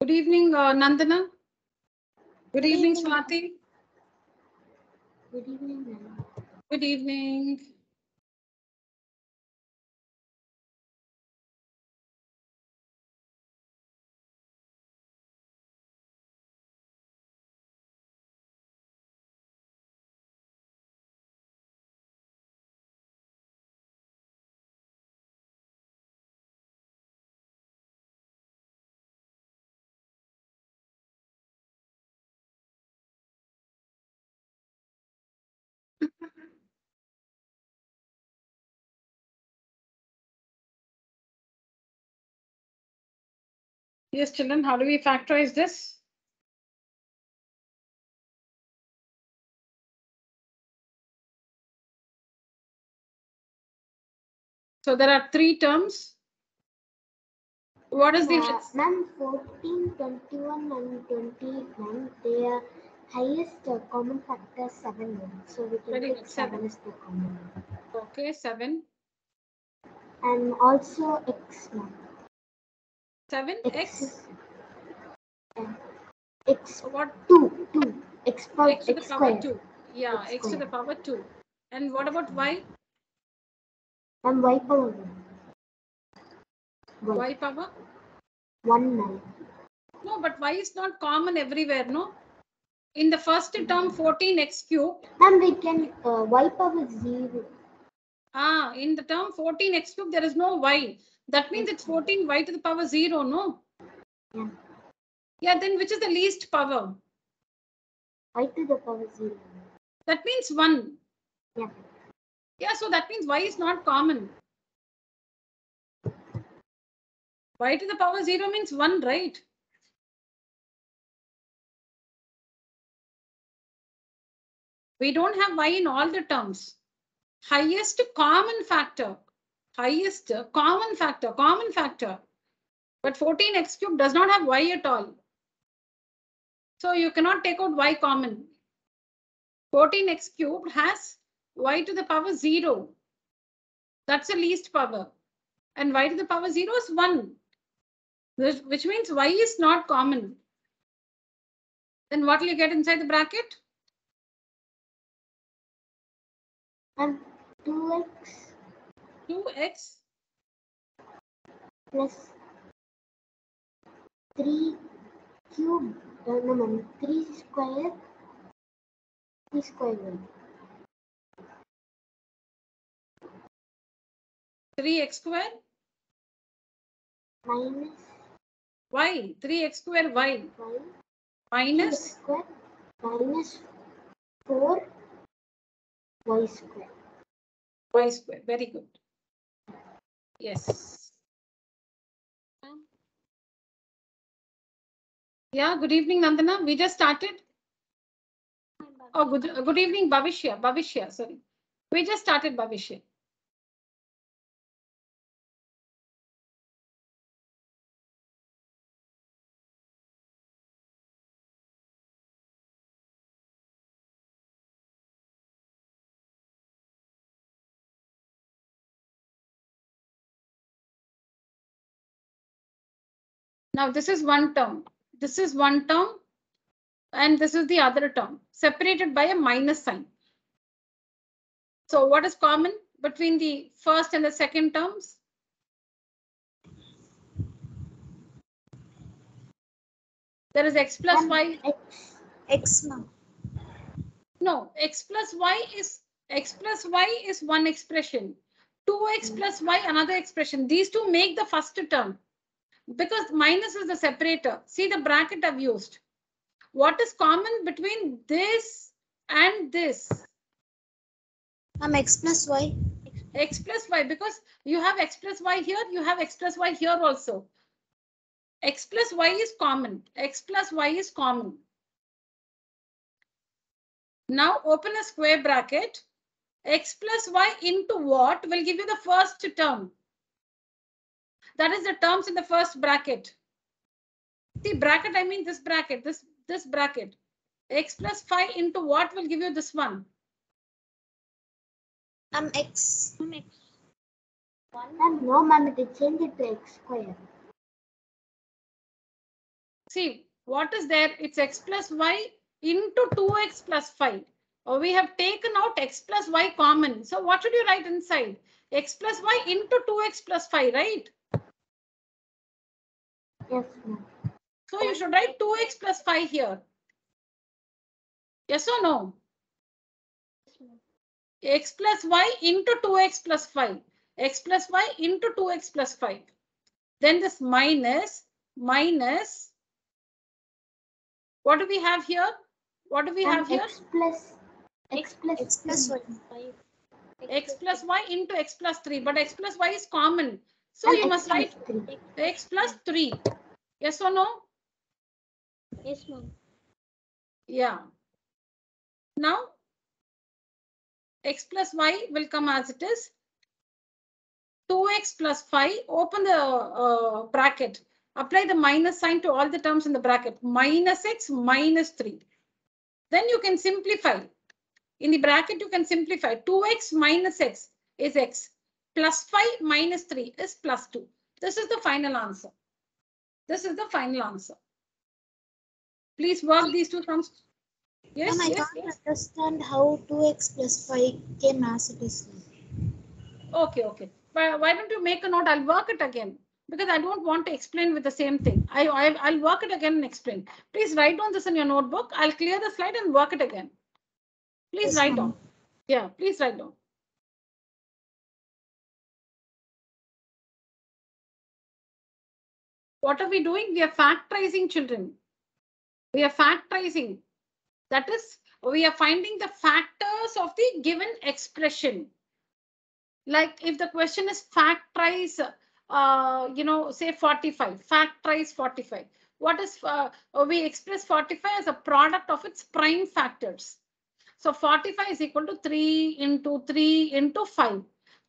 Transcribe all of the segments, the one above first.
Good evening, uh, Nandana. Good evening, evening. Swati. Good evening. Good evening. Yes, children, how do we factorize this? So there are three terms. What is the Uh, ma'am, 14, 21, and 28, ma'am, their highest uh, common factor is 7, ma'am. So we can Very take good, 7 seven. as the common. Okay, seven. And also x, ma'am. Seven, X. x. x, What? 2, 2. X, power, X to the x power square. two. Yeah, X x to the power two. And what about y? And y power 1. Y. Y power? 1, ma'am. No, but y is not common everywhere, no? In the first term, 14x cube. Ma'am, we can, uh, y power 0. Ah, in the term 14x cube, there is no y. That means it's 14y to the power 0, no? Yeah. Yeah, then which is the least power? y to the power 0. That means 1. Yeah. Yeah, so that means y is not common. y to the power 0 means 1, right? We don't have y in all the terms. Highest common factor. Highest common factor, common factor. But 14x cube does not have y at all. So you cannot take out y common. 14x cubed has y to the power 0. That's the least power. And y to the power 0 is 1. Which which means y is not common. Then what will you get inside the bracket? And 2x 2x plus 3 cube, uh, no ma'am, 3 square, 3 square root. 3x square minus y 3x square y 5 minus square minus 4 y square. y square. Very good. Yes. Yeah, good evening, Nandana. We just started. Oh, good, good evening, Bhavishya. Bhavishya, sorry. We just started, Bhavishya. Now, this is one term. This is one term. And this is the other term, separated by a minus sign. So what is common between the first and the second terms? There is x plus And y. x, x ma'am. No, x plus y is x plus y is one expression. 2x hmm. plus y another expression. These two make the first term because minus is the separator. See the bracket I've used. What is common between this and this? I'm x plus y. x plus y because you have x plus y here, you have x plus y here also. x plus y is common. x plus y is common. Now open a square bracket. x plus y into what will give you the first term. That is the terms in the first bracket. See bracket, I mean this bracket, this, this bracket. x plus 5 into what will give you this one? Ma'am, x. Um, ma'am, no ma'am, it changed it to x square. See, what is there? It's x plus y into 2x plus 5. Or we have taken out x plus y common. So what should you write inside? x plus y into 2x plus 5, right? Yes, ma'am. So you should write 2x plus 5 here. Yes or no? x plus y into 2x plus 5. x plus y into 2x plus 5. Then this minus, minus. What do we have here? What do we And have here? X plus X plus X plus three. one. x plus y into x plus 3. But x plus y is common. So And you X must write three. x plus 3. Yes or no? Yes, ma'am. Yeah. Now, x plus y will come as it is. 2x plus 5, open the uh, bracket. Apply the minus sign to all the terms in the bracket. Minus x minus 3. Then you can simplify. In the bracket, you can simplify. 2x minus x is x. Plus 5 minus 3 is plus 2. This is the final answer. This is the final answer. Please work these two terms. Yes, I yes, can't yes. understand how 2x plus 5 came as it is. Okay, okay. But why don't you make a note? I'll work it again because I don't want to explain with the same thing. I, I I'll work it again and explain. Please write down this in your notebook. I'll clear the slide and work it again. Please Yes, write down. Yeah, please write down. What are we doing? We are factorizing children. We are factorizing. That is, we are finding the factors of the given expression like if the question is factorize, uh, you know, say 45, factorize 45. What is, uh, we express 45 as a product of its prime factors. So 45 is equal to 3 into 3 into 5.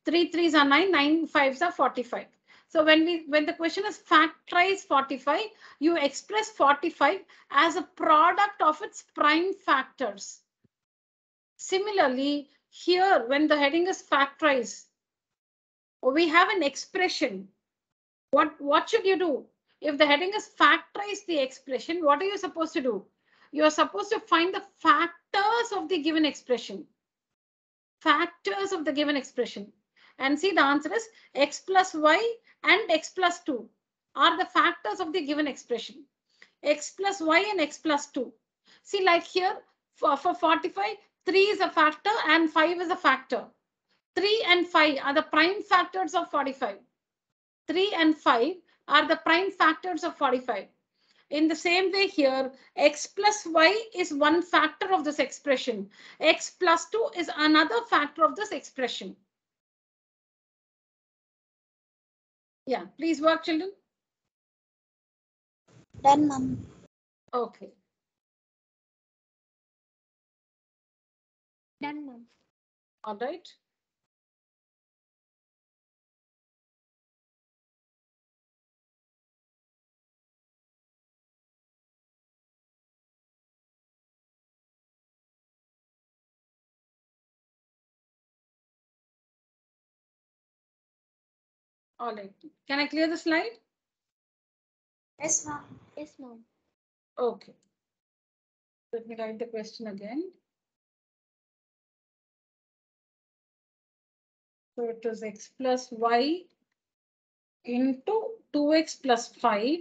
3 3s are 9, 9 5s are 45. So when we when the question is factorize 45, you express 45 as a product of its prime factors. Similarly, here when the heading is factorize, we have an expression. What, what should you do? If the heading is factorize the expression, what are you supposed to do? You are supposed to find the factors of the given expression. Factors of the given expression. And see the answer is x plus y and x plus 2 are the factors of the given expression. x plus y and x plus 2. See like here for, for 45, 3 is a factor and 5 is a factor. 3 and 5 are the prime factors of 45. 3 and 5 are the prime factors of 45. In the same way here, x plus y is one factor of this expression. x plus 2 is another factor of this expression. Yeah, please work children. Done, ma'am. Okay. Done, ma'am. All right. All right. Can I clear the slide? Yes, ma'am. Yes, ma'am. Okay. Let me write the question again. So it is x plus y into 2x plus 5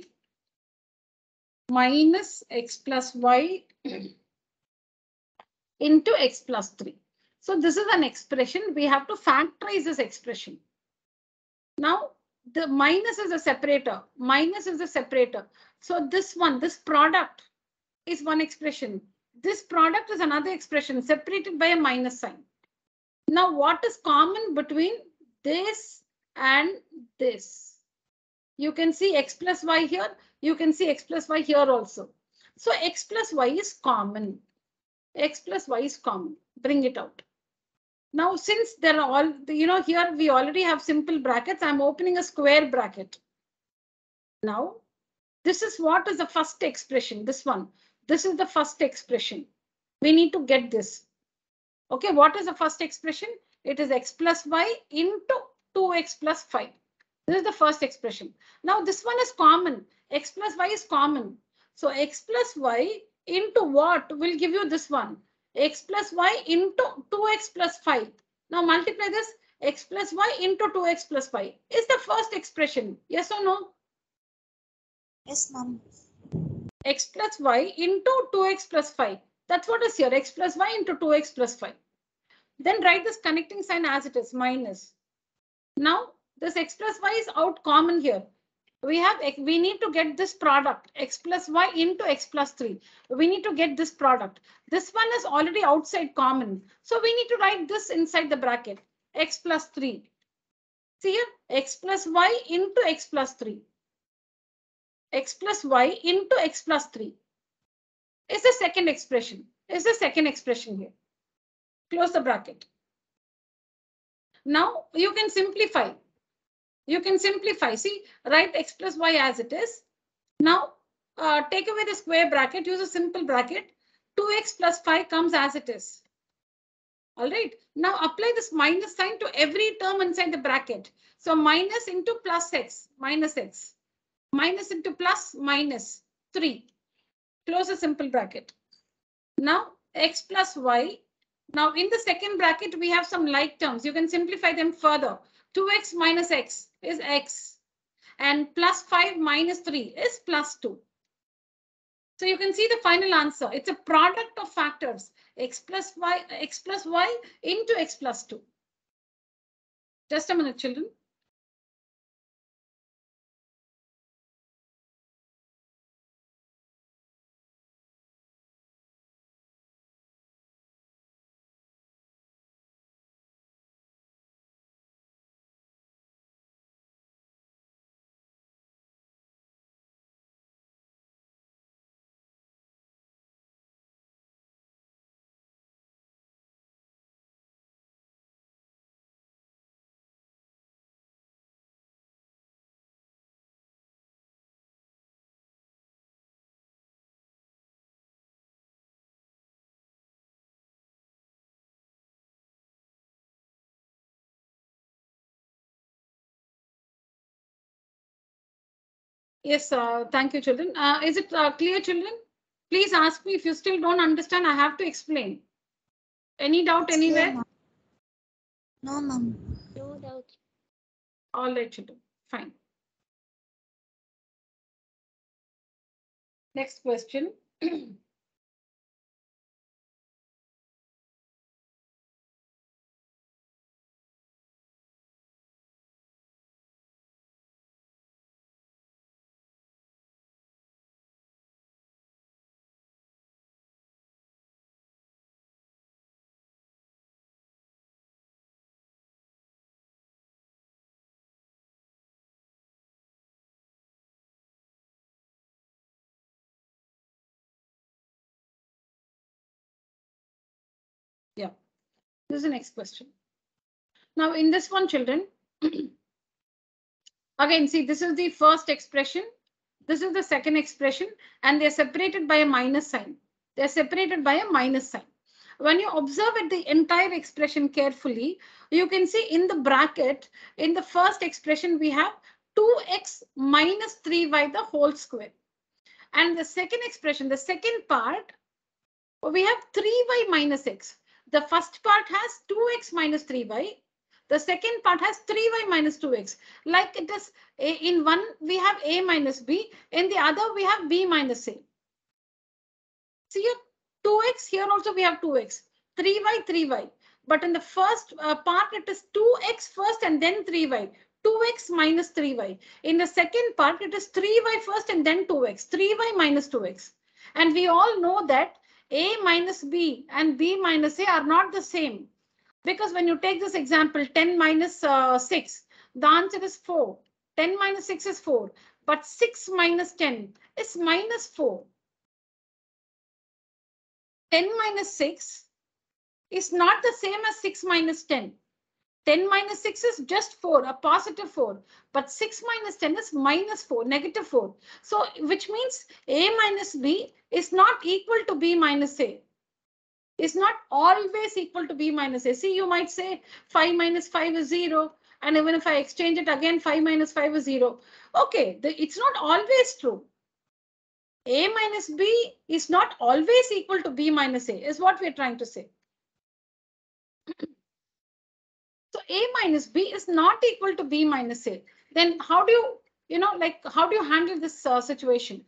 minus x plus y into x plus 3. So this is an expression. We have to factorize this expression. Now the minus is a separator. Minus is a separator. So this one, this product is one expression. This product is another expression separated by a minus sign. Now what is common between this and this? You can see x plus y here. You can see x plus y here also. So x plus y is common. x plus y is common. Bring it out. Now, since there are all, you know, here we already have simple brackets. I'm opening a square bracket. Now, this is what is the first expression, this one. This is the first expression. We need to get this. Okay, what is the first expression? It is x plus y into 2x plus 5. This is the first expression. Now, this one is common. x plus y is common. So x plus y into what will give you this one? X plus y into 2x plus 5. Now multiply this x plus y into 2x plus 5 is the first expression. Yes or no? Yes, ma'am. x plus y into 2x plus 5. That's what is here, x plus y into 2x plus 5. Then write this connecting sign as it is, minus. Now, this x plus y is out common here. We have, we need to get this product, x plus y into x plus 3. We need to get this product. This one is already outside common. So we need to write this inside the bracket, x plus 3. See here, x plus y into x plus 3 x plus y into x plus 3 is the second expression, is the second expression here. Close the bracket. Now you can simplify. You can simplify. See, write x plus y as it is. Now uh, take away the square bracket, use a simple bracket. 2x plus 5 comes as it is. All right. Now apply this minus sign to every term inside the bracket. So minus into plus x, minus x minus into plus minus 3. Close a simple bracket. Now x plus y. Now in the second bracket, we have some like terms. You can simplify them further. 2x minus x is x and plus 5 minus 3 is plus 2. So you can see the final answer. It's a product of factors x plus y, x plus y into x plus 2. Just a minute, children. Yes, uh, thank you, children. Uh, is it uh, clear, children? Please ask me if you still don't understand. I have to explain. Any doubt It's clear, anywhere? No, ma'am. No doubt. All right, children. Fine. Next question. This is the next question. Now in this one, children, again, see, this is the first expression. This is the second expression, and they're separated by a minus sign. They're separated by a minus sign. When you observe it, the entire expression carefully, you can see in the bracket, in the first expression, we have 2x minus 3y the whole square. And the second expression, the second part, we have 3y minus x. The first part has 2x minus 3y. The second part has 3y minus 2x. Like it is in one, we have a minus b. In the other, we have b minus a. See here, 2x, here also we have 2x. 3y, 3y. But in the first uh, part, it is 2x first and then 3y. 2x minus 3y. In the second part, it is 3y first and then 2x. 3y minus 2x. And we all know that a minus b and b minus a are not the same. Because when you take this example, 10 minus, uh, 6, the answer is 4. 10 minus 6 is 4. But 6 minus 10 is minus 4. 10 minus 6 is not the same as 6 minus 10. 10 minus 6 is just 4, a positive 4. But 6 minus 10 is minus 4, negative 4. So which means a minus b is not equal to b minus a. Is not always equal to b minus a. See, you might say 5 minus 5 is 0. And even if I exchange it again, 5 minus 5 is 0. Okay, the, it's not always true. A minus B is not always equal to B minus A is what we're trying to say. So A minus B is not equal to B minus A. Then how do you, you know, like how do you handle this uh, situation?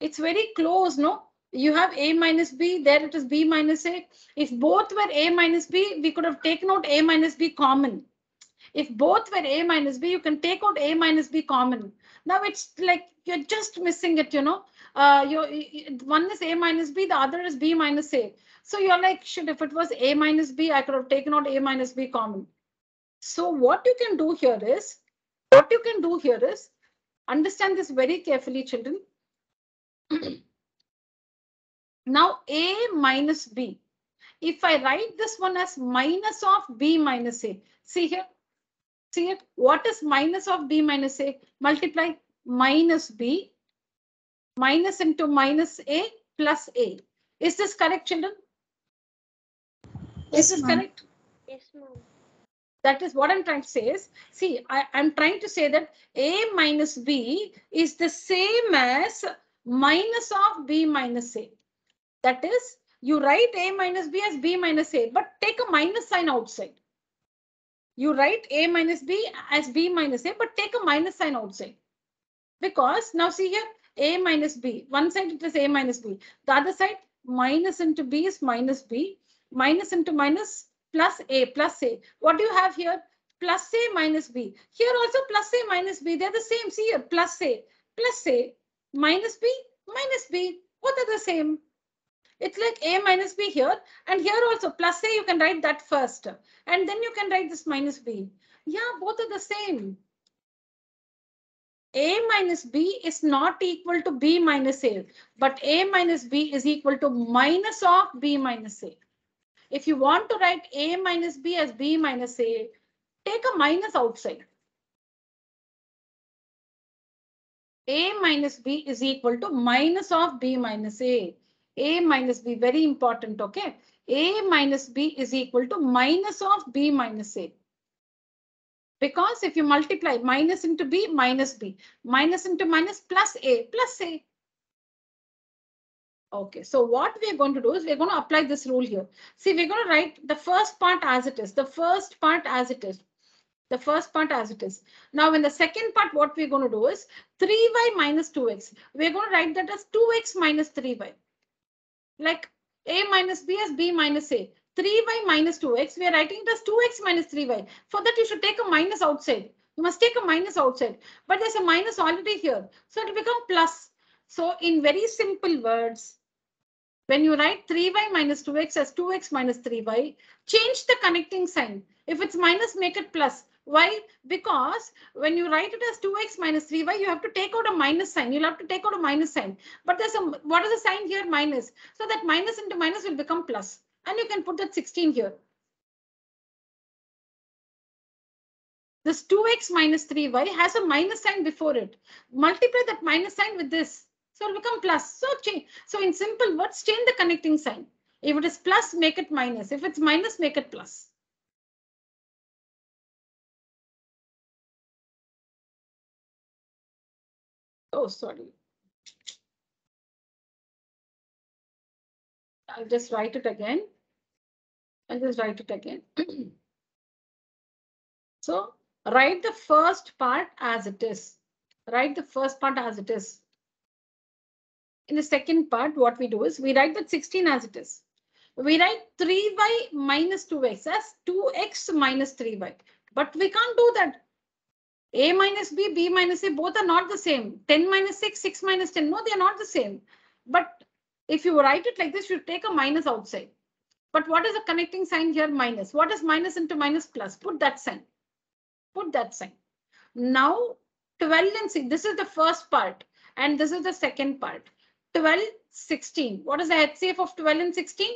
It's very close, no? You have A minus B, there it is B minus A. If both were A minus B, we could have taken out A minus B common. If both were A minus B, you can take out A minus B common. Now it's like you're just missing it, you know. Uh, you one is A minus B, the other is B minus A. So you're like, should if it was A minus B, I could have taken out A minus B common. So what you can do here is, what you can do here is, understand this very carefully, children. now A minus B. If I write this one as minus of B minus A, see here, see it, what is minus of B minus A? Multiply minus B minus into minus A plus A. Is this correct, children? Is this correct? Yes, ma'am. That is what I'm trying to say is, see, I, I'm trying to say that A minus B is the same as minus of B minus A. That is, you write A minus B as B minus A, but take a minus sign outside. You write A minus B as B minus A, but take a minus sign outside. Because now see here, A minus B. One side it is A minus B. The other side minus into B is minus B. Minus into minus plus A plus A. What do you have here? Plus A minus B. Here also plus A minus B. They're the same. See here, plus A, plus A, minus B, minus B. Both are the same. It's like A minus B here. And here also plus A, you can write that first. And then you can write this minus B. Yeah, both are the same. A minus B is not equal to B minus A, but A minus B is equal to minus of B minus A. If you want to write A minus B as B minus A, take a minus outside. A minus B is equal to minus of B minus A. A minus B, very important, okay? A minus B is equal to minus of B minus A. Because if you multiply minus into B, minus B, minus into minus plus A, plus A. Okay, so what we're going to do is we're going to apply this rule here. See, we're going to write the first part as it is, the first part as it is, the first part as it is. Now, in the second part, what we're going to do is 3y minus 2x. We're going to write that as 2x minus 3y. Like a minus b as b minus a. 3y minus 2x, we are writing it as 2x minus 3y. For that, you should take a minus outside. You must take a minus outside. But there's a minus already here. So it will become plus. So in very simple words, when you write 3y minus 2x as 2x minus 3y, change the connecting sign. If it's minus, make it plus. Why? Because when you write it as 2x minus 3y, you have to take out a minus sign. You'll have to take out a minus sign. But there's a, what is the sign here? Minus. So that minus into minus will become plus. And you can put that 16 here. This 2x minus 3y has a minus sign before it. Multiply that minus sign with this. So it'll become plus. So change. So in simple words, change the connecting sign. If it is plus, make it minus. If it's minus, make it plus. Oh, sorry. I'll just write it again. I'll just write it again. so write the first part as it is. Write the first part as it is. In the second part, what we do is we write that 16 as it is. We write 3y minus 2x as 2x minus 3y. But we can't do that. A minus B, B minus A, both are not the same. 10 minus 6, 6 minus 10. No, they are not the same. But if you write it like this, you take a minus outside. But what is the connecting sign here? Minus. What is minus into minus plus? Put that sign. Put that sign. Now 12 and 6. This is the first part. And this is the second part. 12, 16. What is the HCF of 12 and 16?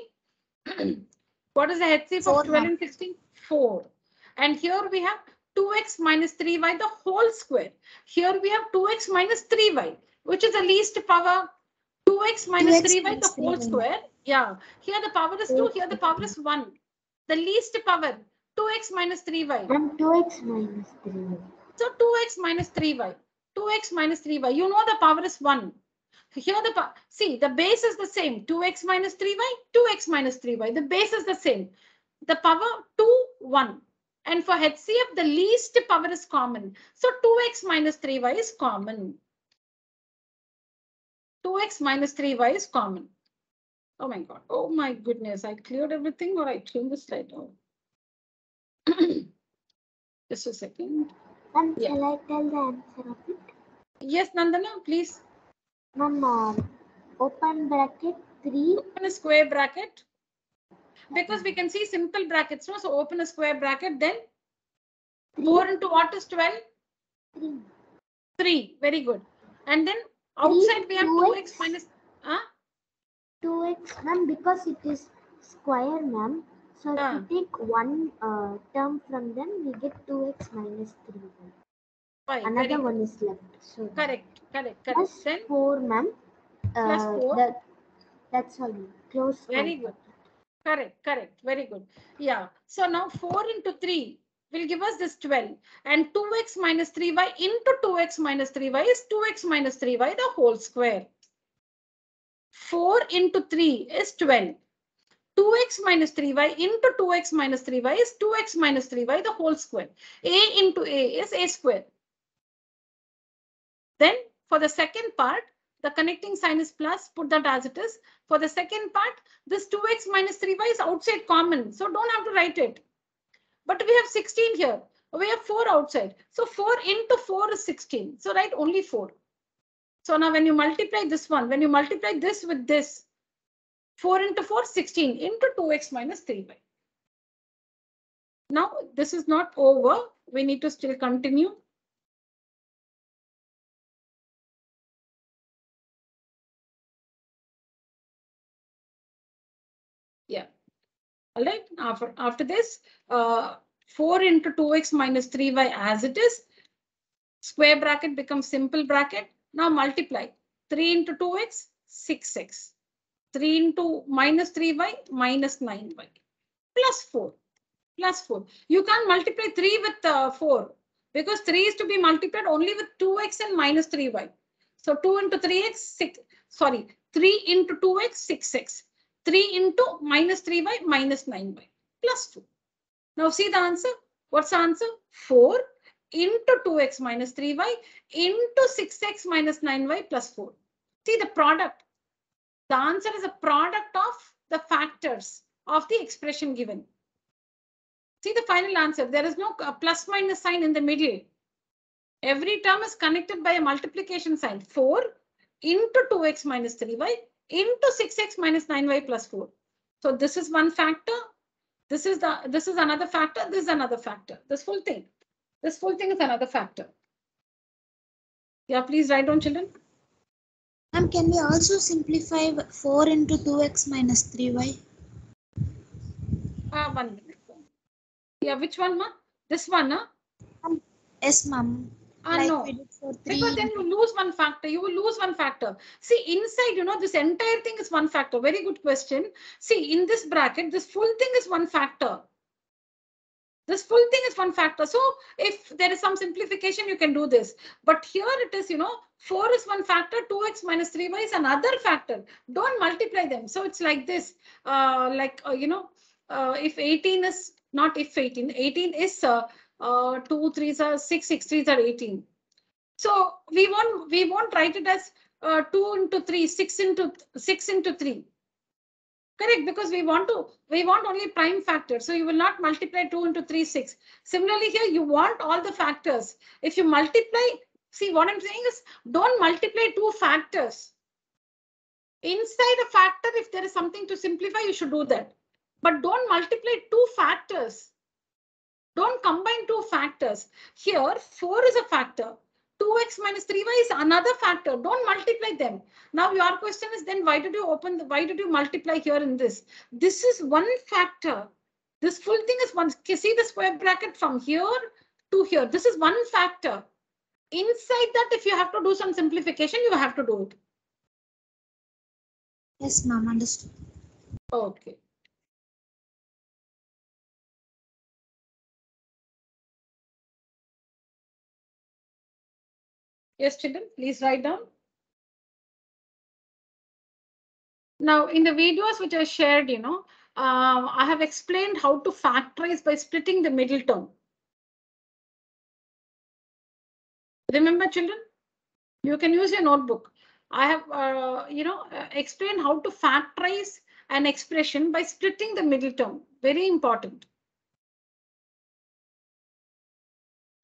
what is the HCF Four, of 12 ma'am. and 16? 4. And here we have 2x minus 3y, the whole square. Here we have 2x minus 3y, which is the least power. 2x minus 2x 3y, the whole 3y. square. Yeah, here the power is 2, here the power is 1. The least power, 2x minus 3y. And 2x minus 3y. So 2x minus 3y. 2x minus 3y. You know the power is 1. Here the, see, the base is the same, 2x minus 3y, 2x minus 3y. The base is the same. The power 2, 1. And for HCF, the least power is common. So 2x minus 3y is common. 2x minus 3y is common. Oh my God. Oh my goodness. I cleared everything or I changed the slide. Oh. Just a second. Ma'am, Yeah. shall I tell the answer of it? Yes, Nandana, please Ma'am, uh, open bracket 3, open a square bracket. Because we can see simple brackets, no? So open a square bracket, then 4 into what is 12? 3. 3. Very good. And then outside we have 2x 2x. minus, huh? 2x, ma'am, because it is square, ma'am. So if Ah. we take one uh, term from them, we get 2x minus 3. ma'am. Five. Very Another one is left. So Correct, correct, correct. plus Then 4, ma'am. Uh, four. That, that's all. Close. Very good. Correct, correct. Very good. Yeah. So now 4 into 3 will give us this 12. And 2x minus 3y into 2x minus 3y is 2x minus 3y the whole square. 4 into 3 is 12. 2x minus 3y into 2x minus 3y is 2x minus 3y the whole square. a into a is a square. Then for the second part, the connecting sign is plus, put that as it is. For the second part, this 2x minus 3y is outside common, so don't have to write it. But we have 16 here. We have 4 outside. So 4 into 4 is 16. So write only 4. So now when you multiply this one, when you multiply this with this, 4 into 4, 16 into 2x minus 3y. Now this is not over. We need to still continue. All right. After, after this, uh, 4 into 2x minus 3y as it is. Square bracket becomes simple bracket. Now multiply. 3 into 2x, 6x. 3 into minus 3y, minus 9y. Plus 4. Plus 4. You can't multiply 3 with uh, 4 because 3 is to be multiplied only with 2x and minus 3y. So 2 into 3x, 6. Sorry, 3 into 2x, 6x. 3 into minus 3 by minus 9 by plus 4. Now see the answer. What's the answer? 4 into 2x minus 3y into 6x minus 9y plus 4. See the product. The answer is a product of the factors of the expression given. See the final answer. There is no uh, plus minus sign in the middle. Every term is connected by a multiplication sign. 4 into 2x minus 3y into 6x minus 9y plus 4. So this is one factor. This is the this is another factor. This is another factor. This full thing. This full thing is another factor. Yeah, please write down children. Ma'am, can we also simplify 4 into 2x minus 3y? Uh, one minute. Yeah, which one, ma? This one, huh? Yes, ma'am. Ah, like no. we did for 3. Because then you lose one factor. You will lose one factor. See, inside, you know, this entire thing is one factor. Very good question. See, in this bracket, this full thing is one factor. This full thing is one factor. So if there is some simplification, you can do this. But here it is, you know, 4 is one factor, 2x minus 3y is another factor. Don't multiply them. So it's like this, uh, like, uh, you know, uh, if 18 is not if 18, 18 is uh, uh, 2 3s are 6, 6 3s are 18. So we won't we won't write it as uh, 2 into 3, 6 into 6 into 3. Correct, because we want to we want only prime factor. So you will not multiply 2 into 3, 6. Similarly, here you want all the factors. If you multiply, see what I'm saying is don't multiply two factors. Inside a factor, if there is something to simplify, you should do that. But don't multiply two factors. Don't combine two factors. Here, 4 is a factor. 2x minus 3y is another factor. Don't multiply them. Now your question is then why did you open the, why did you multiply here in this? This is one factor. This full thing is one. See the square bracket from here to here. This is one factor. Inside that, if you have to do some simplification, you have to do it. Yes, ma'am. Understood. Okay. Yes, children, please write down. Now, in the videos which I shared, you know, uh, I have explained how to factorize by splitting the middle term. Remember, children? You can use your notebook. I have, uh, you know, uh, explained how to factorize an expression by splitting the middle term. Very important.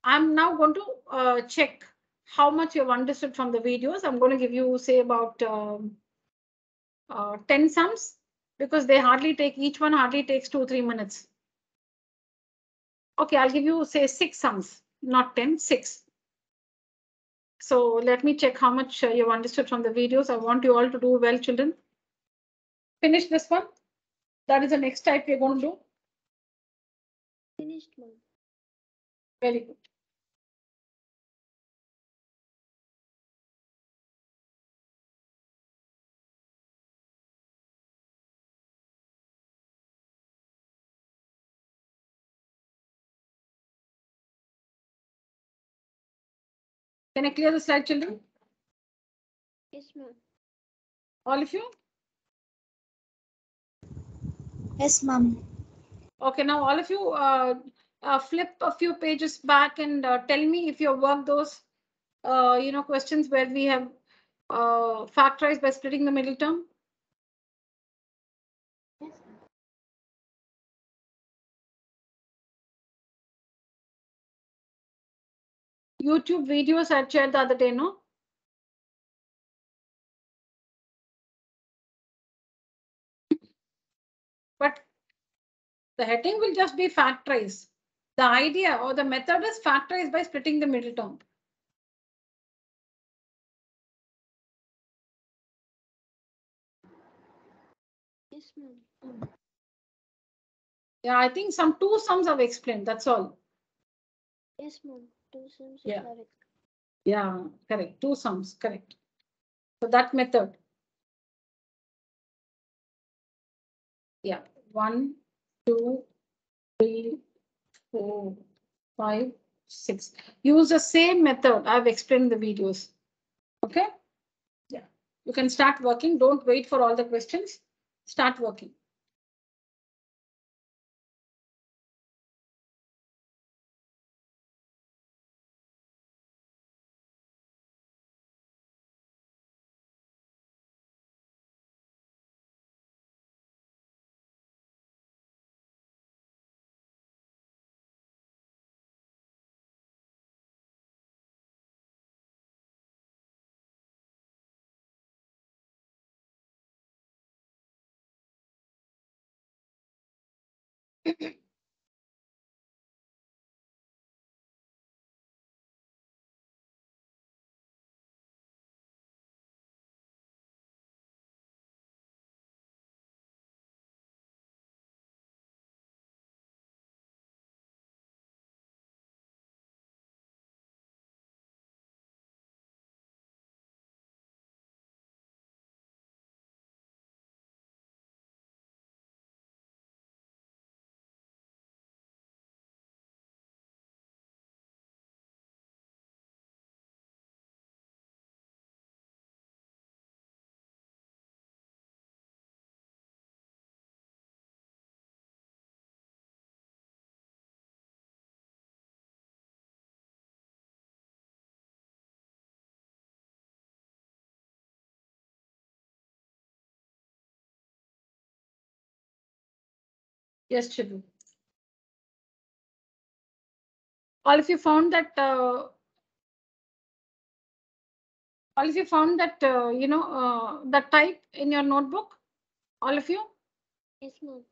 I'm now going to uh, check how much you've understood from the videos. I'm going to give you, say, about um, uh, 10 sums because they hardly take, each one hardly takes two, three minutes. Okay, I'll give you, say, six sums, not 10, six. So let me check how much uh, you've understood from the videos. I want you all to do well, children. Finish this one. That is the next type we're going to do. Finished, ma'am. Very good. Can I clear the slide, children? Yes, ma'am. All of you? Yes, ma'am. Okay, now all of you uh, uh, flip a few pages back and uh, tell me if you have worked those, uh, you know, questions where we have uh, factorized by splitting the middle term. YouTube videos I shared the other day, no? But the heading will just be factorized. The idea or the method is factorized by splitting the middle term. Yes, ma'am. Yeah, I think some two sums I've explained. That's all. Yes, ma'am. Two sums Yeah. correct. Yeah, correct. Two sums, correct. So that method. Yeah, one, two, three, four, five, six. Use the same method I've explained in the videos. Okay? Yeah, you can start working. Don't wait for all the questions. Start working. Yes, Chibu. All of you found that uh, all of you found that uh, you know uh, the type in your notebook. All of you. Yes, ma'am.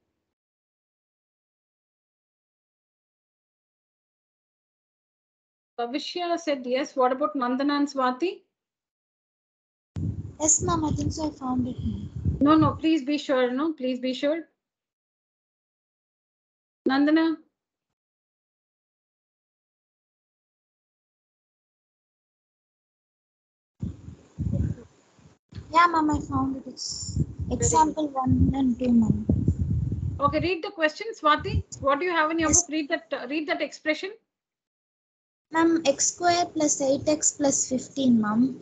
Bhavishya said yes. What about Nandana and Swati? Yes, ma'am. I think so. I found it. No, no. Please be sure. No, please be sure. Nandana. Yeah, ma'am. I found it. It's example one and two, ma'am. Okay, read the question, Swati. What do you have in your book? Read that. Uh, read that expression. Ma'am, x square plus 8x plus 15, ma'am,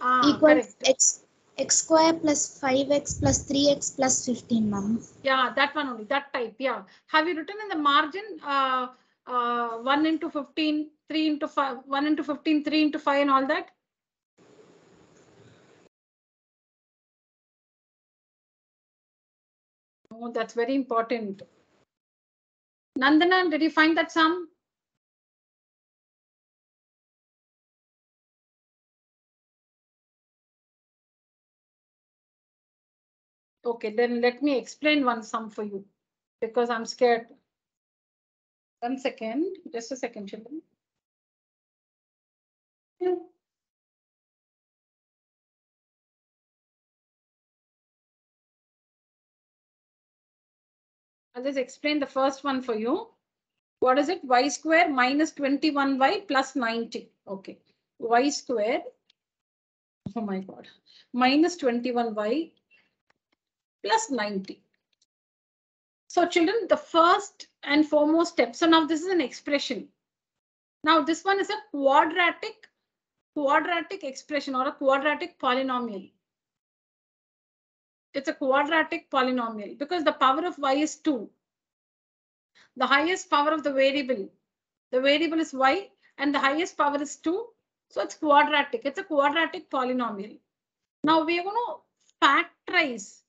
Ah, equals correct. x x square plus 5x plus 3x plus 15, ma'am. Yeah, that one only, that type, yeah. Have you written in the margin, uh, uh, 1 into 15, 3 into 5, 1 into 15, 3 into 5 and all that? Oh, that's very important. Nandana, did you find that sum? Okay, then let me explain one sum for you because I'm scared. One second, just a second, children. I'll just explain the first one for you. What is it? y square minus 21y plus 90. Okay. y square. Oh my God. Minus 21y plus 90. So children, the first and foremost step. So now this is an expression. Now this one is a quadratic, quadratic expression or a quadratic polynomial. It's a quadratic polynomial because the power of y is 2. The highest power of the variable, the variable is y and the highest power is 2. So it's quadratic. It's a quadratic polynomial. Now we are going to factorize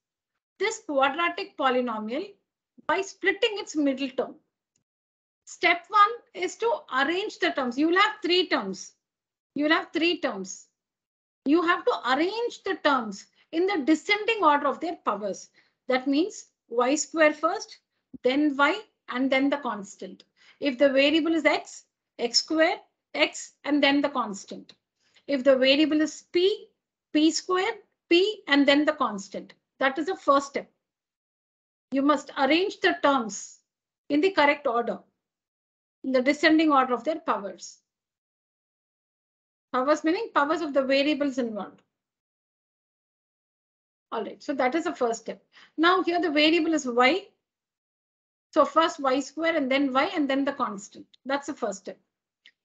this quadratic polynomial by splitting its middle term. Step one is to arrange the terms. You will have three terms. You will have three terms. You have to arrange the terms in the descending order of their powers. That means y square first, then y, and then the constant. If the variable is x, x square, x, and then the constant. If the variable is p, p square, p, and then the constant. That is the first step. You must arrange the terms in the correct order, in the descending order of their powers. Powers meaning powers of the variables involved. All right, so that is the first step. Now here the variable is y. So first y square and then y and then the constant. That's the first step.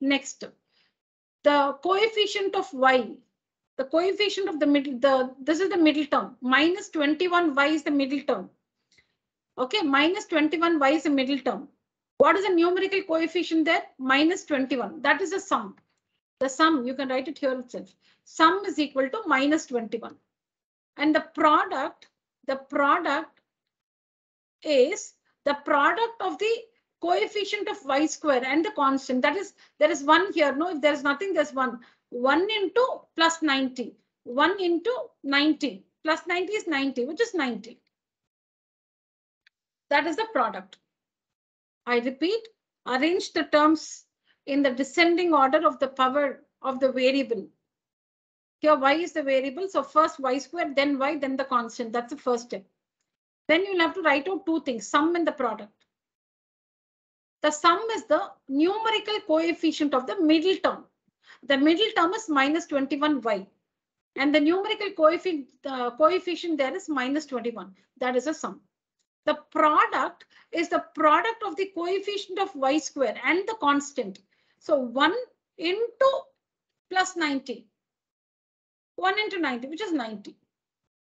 Next, step. the coefficient of y, the coefficient of the middle, the this is the middle term. Minus 21y is the middle term. Okay, minus 21y is the middle term. What is the numerical coefficient there? Minus 21. That is the sum. The sum, you can write it here itself. Sum is equal to minus 21 and the product, the product is the product of the coefficient of y square and the constant. That is, there is one here. No, if there is nothing, there's one. 1 into plus 90. 1 into 90. Plus 90 is 90, which is 90. That is the product. I repeat, arrange the terms in the descending order of the power of the variable. Here y is the variable. So first y squared, then y, then the constant. That's the first step. Then you'll have to write out two things, sum and the product. The sum is the numerical coefficient of the middle term. The middle term is minus 21y. And the numerical coefficient, coefficient there is minus 21. That is a sum. The product is the product of the coefficient of y square and the constant. So 1 into plus 90 1 into 90, which is 90.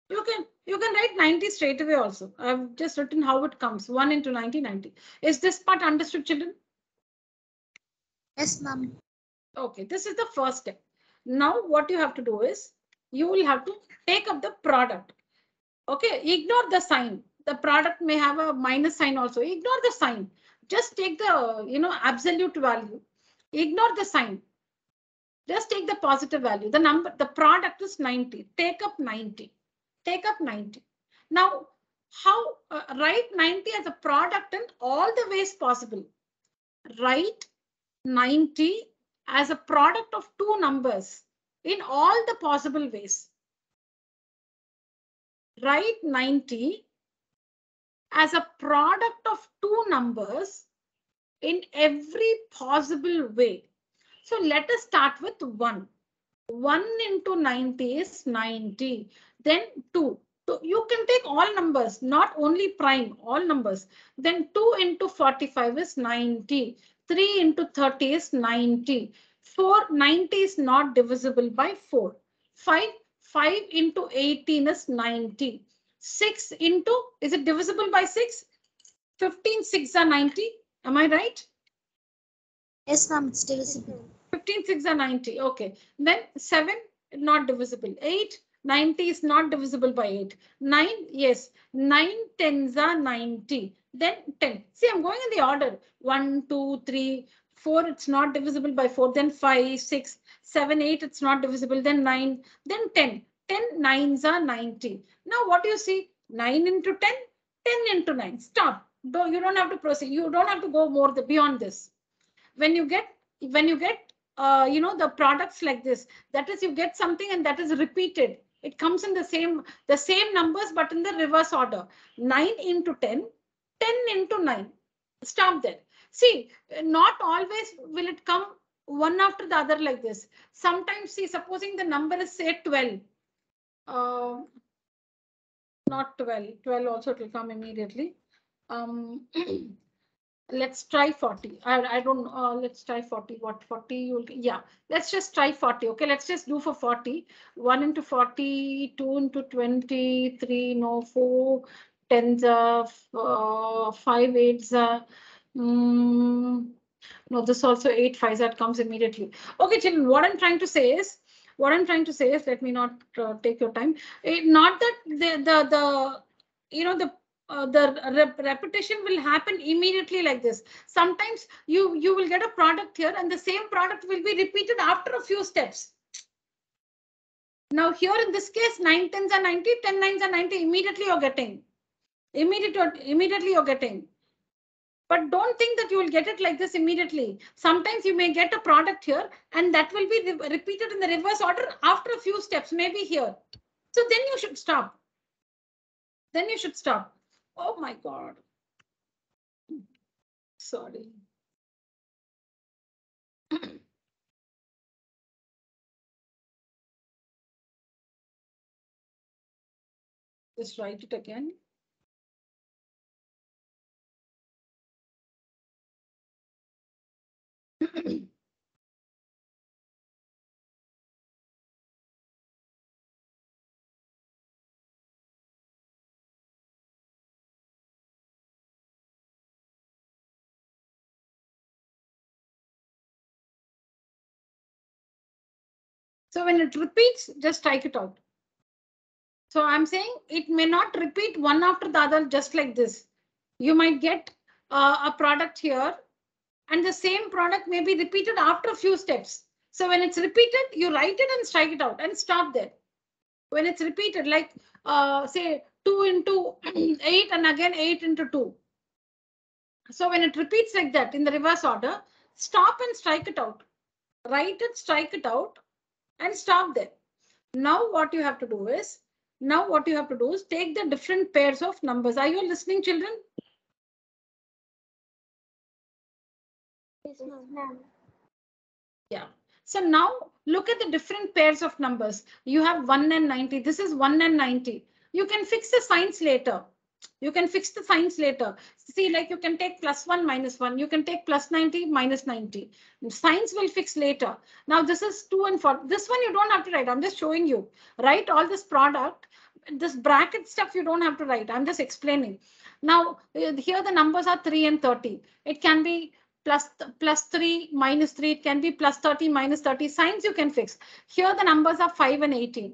You can you can write 90 straight away also. I've just written how it comes. 1 into 90, 90. Is this part understood, children? Yes, ma'am. Okay, this is the first step. Now what you have to do is you will have to take up the product. Okay, ignore the sign. The product may have a minus sign also. Ignore the sign. Just take the you know absolute value. Ignore the sign. Just take the positive value. The number, the product is 90. Take up 90. Take up 90. Now, how uh, write 90 as a product in all the ways possible. Write 90 as a product of two numbers in all the possible ways. Write 90 as a product of two numbers in every possible way. So let us start with 1. 1 into 90 is 90. Then 2. So you can take all numbers, not only prime, all numbers. Then 2 into 45 is 90. 3 into 30 is 90. 4, 90 is not divisible by 4. 5, 5 into 18 is 90. 6 into, is it divisible by 6? 15 6 are 90. Am I right? Yes, ma'am, it's divisible. 15 6 are 90. Okay. Then 7 not divisible. 8 90 is not divisible by 8. 9 yes. 9 tens are 90. Then 10. See, I'm going in the order. 1 2 3 4 it's not divisible by 4. Then 5 6 7 8 it's not divisible. Then 9 then 10. 10 nines are 90. Now what do you see? 9 into 10 10 into 9. Stop. Do, you don't have to proceed. You don't have to go more the, beyond this. When you get when you get uh, you know the products like this that is you get something and that is repeated it comes in the same the same numbers but in the reverse order. 9 into 10 10 into 9 stop there. See not always will it come one after the other like this. Sometimes see supposing the number is say 12 uh, not 12 12 also it will come immediately. Um let's try 40 i, I don't uh, let's try 40 what 40 you'll yeah. Let's just try 40 okay? Let's just do for 40 1 into 40 2 into 20 3 no 4 tens of uh, 5 eights mm, no this also 8 fives that comes immediately. Okay children what i'm trying to say is what i'm trying to say is let me not uh, take your time. It, not that the the the you know the uh, the rep repetition will happen immediately like this. Sometimes you, you will get a product here and the same product will be repeated after a few steps. Now here in this case, 9 tens are 90, 10 nines are 90, immediately you're getting. Immediately, immediately you're getting. But don't think that you will get it like this immediately. Sometimes you may get a product here and that will be re repeated in the reverse order after a few steps, maybe here. So then you should stop. Then you should stop. Oh my God. Sorry. Just write it again. So when it repeats, just strike it out. So I'm saying it may not repeat one after the other just like this. You might get uh, a product here and the same product may be repeated after a few steps. So when it's repeated, you write it and strike it out and stop there. When it's repeated, like uh, say 2 into 8 and again 8 into 2. So when it repeats like that in the reverse order, stop and strike it out. Write it, strike it out and stop there. Now what you have to do is, now what you have to do is take the different pairs of numbers. Are you listening children? Yes, ma'am. Yeah. So now look at the different pairs of numbers. You have 1 and 90. This is 1 and 90. You can fix the signs later. You can fix the signs later. See, like you can take plus 1 minus 1. You can take plus 90 minus 90. Signs will fix later. Now this is 2 and 4. This one you don't have to write. I'm just showing you. Write all this product. This bracket stuff you don't have to write. I'm just explaining. Now eh, here the numbers are 3 and 30. It can be plus plus 3 minus 3 it can be plus 30 minus 30 signs you can fix here the numbers are 5 and 18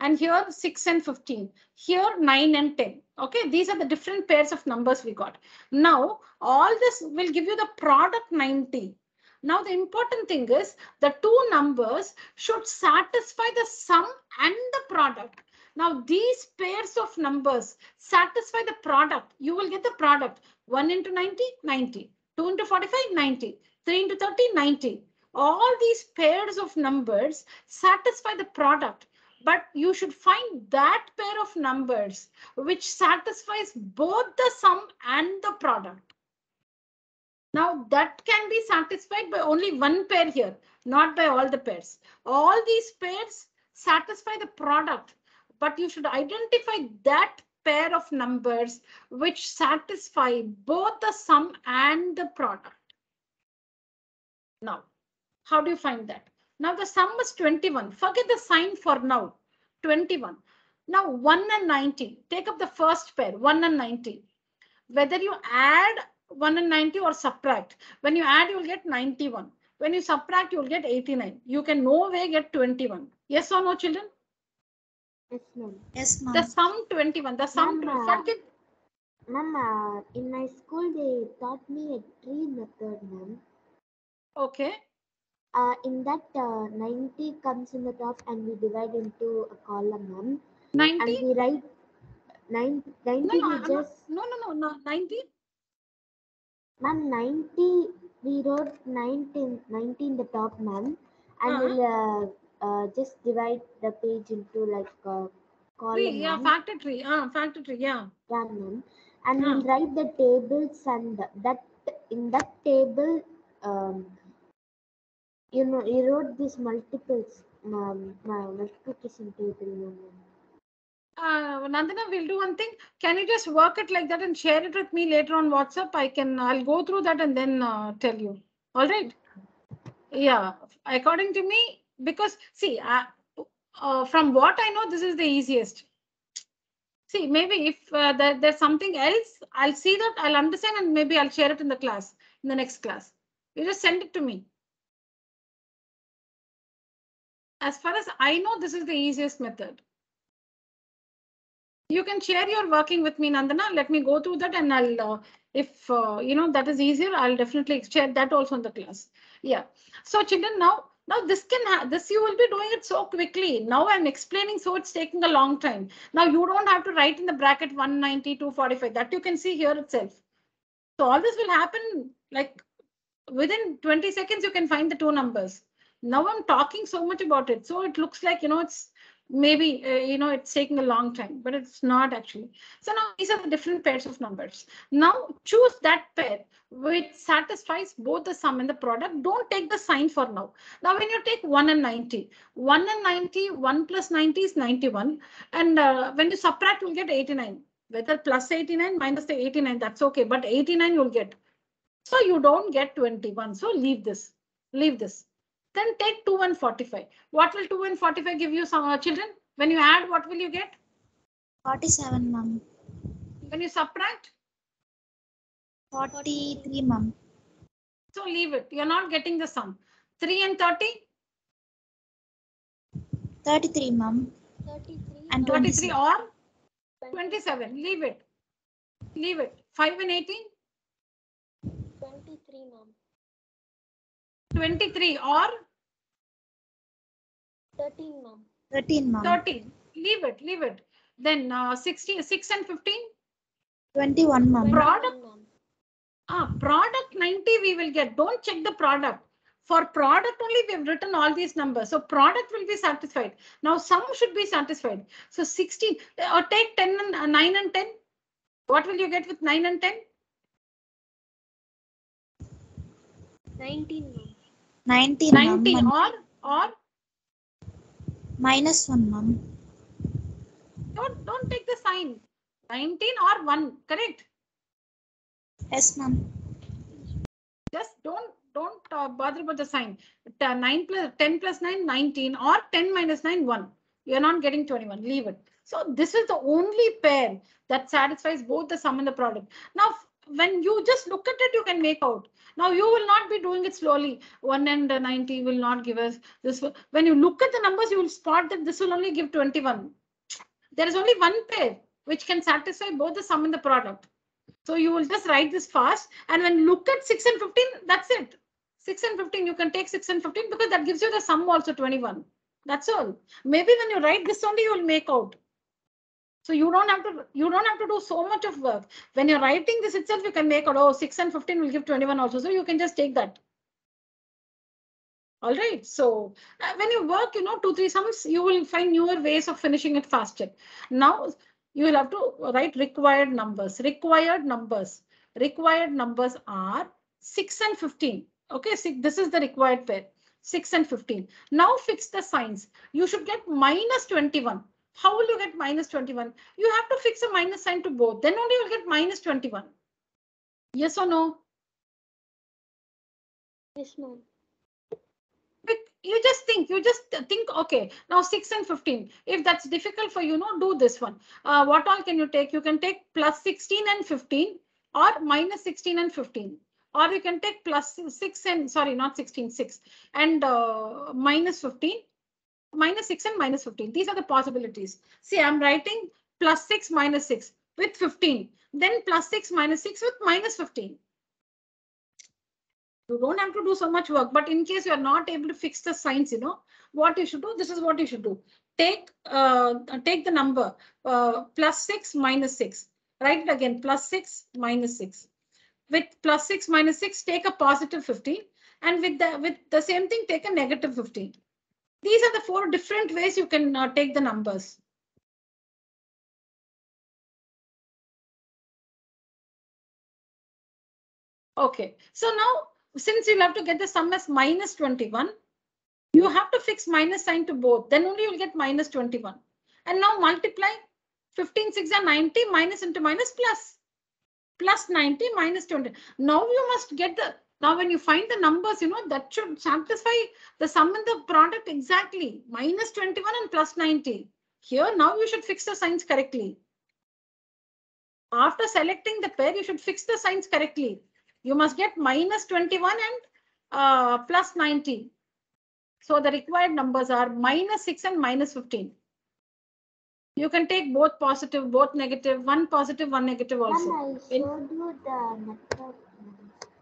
and here 6 and 15 here 9 and 10 okay these are the different pairs of numbers we got. Now all this will give you the product 90 now the important thing is the two numbers should satisfy the sum and the product. Now these pairs of numbers satisfy the product. You will get the product. 1 into 90 90 2 into 45, 90. 3 into 30, 90. All these pairs of numbers satisfy the product, but you should find that pair of numbers which satisfies both the sum and the product. Now that can be satisfied by only one pair here, not by all the pairs. All these pairs satisfy the product, but you should identify that pair of numbers which satisfy both the sum and the product. Now, how do you find that? Now the sum is 21. Forget the sign for now. 21. Now 1 and 90, take up the first pair, 1 and 90. Whether you add 1 and 90 or subtract, when you add, you'll get 91. When you subtract, you'll get 89. You can no way get 21. Yes or no, children? Yes, ma'am. Yes, The ma'am. sum 21, the sum, Ma'am, forget, Ma'am, uh, in my school they taught me a tree method, ma'am. okay. Uh, in that, uh, 90 comes in the top and we divide into a column, ma'am. 90? And we write nine, 90 No, no, we just, no, no, no, no, 90? ma'am, 90, we wrote 19, 90 in the top, ma'am. And Uh-huh. we'll uh, uh, just divide the page into like a column, Tree, yeah, factor tree, ah, factor tree, yeah. Yeah, ma'am. And Yeah. we'll write the tables and that in that table, um, you know, you wrote this multiples, um, multiplication table. Uh, Nandana, we'll do one thing. Can you just work it like that and share it with me later on WhatsApp? I can, I'll go through that and then uh, tell you. All right. Yeah, according to me, because see, uh, uh, from what I know, this is the easiest. See, maybe if uh, there, there's something else, I'll see that, I'll understand and maybe I'll share it in the class, in the next class. You just send it to me. As far as I know, this is the easiest method. You can share your working with me, Nandana. Let me go through that and I'll, uh, if, uh, you know, that is easier, I'll definitely share that also in the class. Yeah. So children, now, now this can, this you will be doing it so quickly. Now I'm explaining, so it's taking a long time. Now you don't have to write in the bracket 190, 245. That you can see here itself. So all this will happen like within 20 seconds, you can find the two numbers. Now I'm talking so much about it. So it looks like, you know, it's maybe, uh, you know, it's taking a long time, but it's not actually. So now these are the different pairs of numbers. Now choose that pair which satisfies both the sum and the product. Don't take the sign for now. Now when you take 1 and 90, 1 and 90, 1 plus 90 is 91. And uh, when you subtract, you'll get 89. Whether plus 89 minus the 89, that's okay. But 89 you'll get. So you don't get 21. So leave this. Leave this. Then take 2 and 45. What will 2 and 45 give you some uh, children? When you add, what will you get? 47, ma'am. When you subtract, 43, ma'am. so leave it. You're not getting the sum. 3 and 30, 33, ma'am. 33 And 33 27. or 27. Leave it. Leave it. 5 and 18, 23, ma'am. 23 or 13, ma'am. 13, ma'am. 13. Leave it. Leave it. Then uh, 16, 6 and 15. 21, ma'am. Product. Ah, product 90 we will get. Don't check the product. For product only we have written all these numbers. So product will be satisfied. Now sum should be satisfied. So 16 or take 10 and uh, 9 and 10. What will you get with 9 and 10? 19, ma'am. 19, ma'am. 19 or or Minus 1, ma'am. don't don't take the sign. 19 or 1, correct? Yes, ma'am. Just don't don't uh, bother about the sign. Uh, 9 plus 10 plus 9, 19 or 10 minus 9, 1. You're not getting 21. Leave it. So this is the only pair that satisfies both the sum and the product. Now, when you just look at it, you can make out. Now you will not be doing it slowly. 1 and uh, 90 will not give us this. When you look at the numbers, you will spot that this will only give 21. There is only one pair which can satisfy both the sum and the product. So you will just write this fast. And when look at 6 and 15, that's it. 6 and 15, you can take 6 and 15 because that gives you the sum also 21. That's all. Maybe when you write this only, you will make out. So you don't have to you don't have to do so much of work. When you're writing this itself, you can make out, oh, 6 and 15 will give 21 also. So you can just take that. All right. So uh, when you work, you know, two, three sums, you will find newer ways of finishing it faster. Now you will have to write required numbers. Required numbers. Required numbers are 6 and 15. Okay, see, this is the required pair. 6 and 15. Now fix the signs. You should get minus 21. How will you get minus 21? You have to fix a minus sign to both. Then only you'll get minus 21. Yes or no? Yes, ma'am. You just think, you just think, okay, now 6 and 15. If that's difficult for you, no, do this one. Uh, what all can you take? You can take plus 16 and 15 or minus 16 and 15. Or you can take plus 6 and, sorry, not 16, 6 and uh, minus 15, minus 6 and minus 15. These are the possibilities. See, I'm writing plus 6 minus 6 with 15, then plus 6 minus 6 with minus 15. You don't have to do so much work, but in case you are not able to fix the signs, you know, what you should do, this is what you should do. Take, uh, take the number uh, plus 6 minus 6. Write it again, plus 6 minus 6. With plus 6 minus 6, take a positive 15. And with the, with the same thing, take a negative 15. These are the four different ways you can uh, take the numbers. Okay, so now since you'll have to get the sum as minus 21, you have to fix minus sign to both. Then only you'll get minus 21. And now multiply 15, 6 and 90 minus into minus plus. Plus 90 minus 20. Now you must get the, now when you find the numbers, you know, that should satisfy the sum and the product exactly. Minus 21 and plus 90. Here now you should fix the signs correctly. After selecting the pair, you should fix the signs correctly you must get minus 21 and uh, plus 90. So the required numbers are minus 6 and minus 15. You can take both positive, both negative, one positive, one negative also. Ma'am,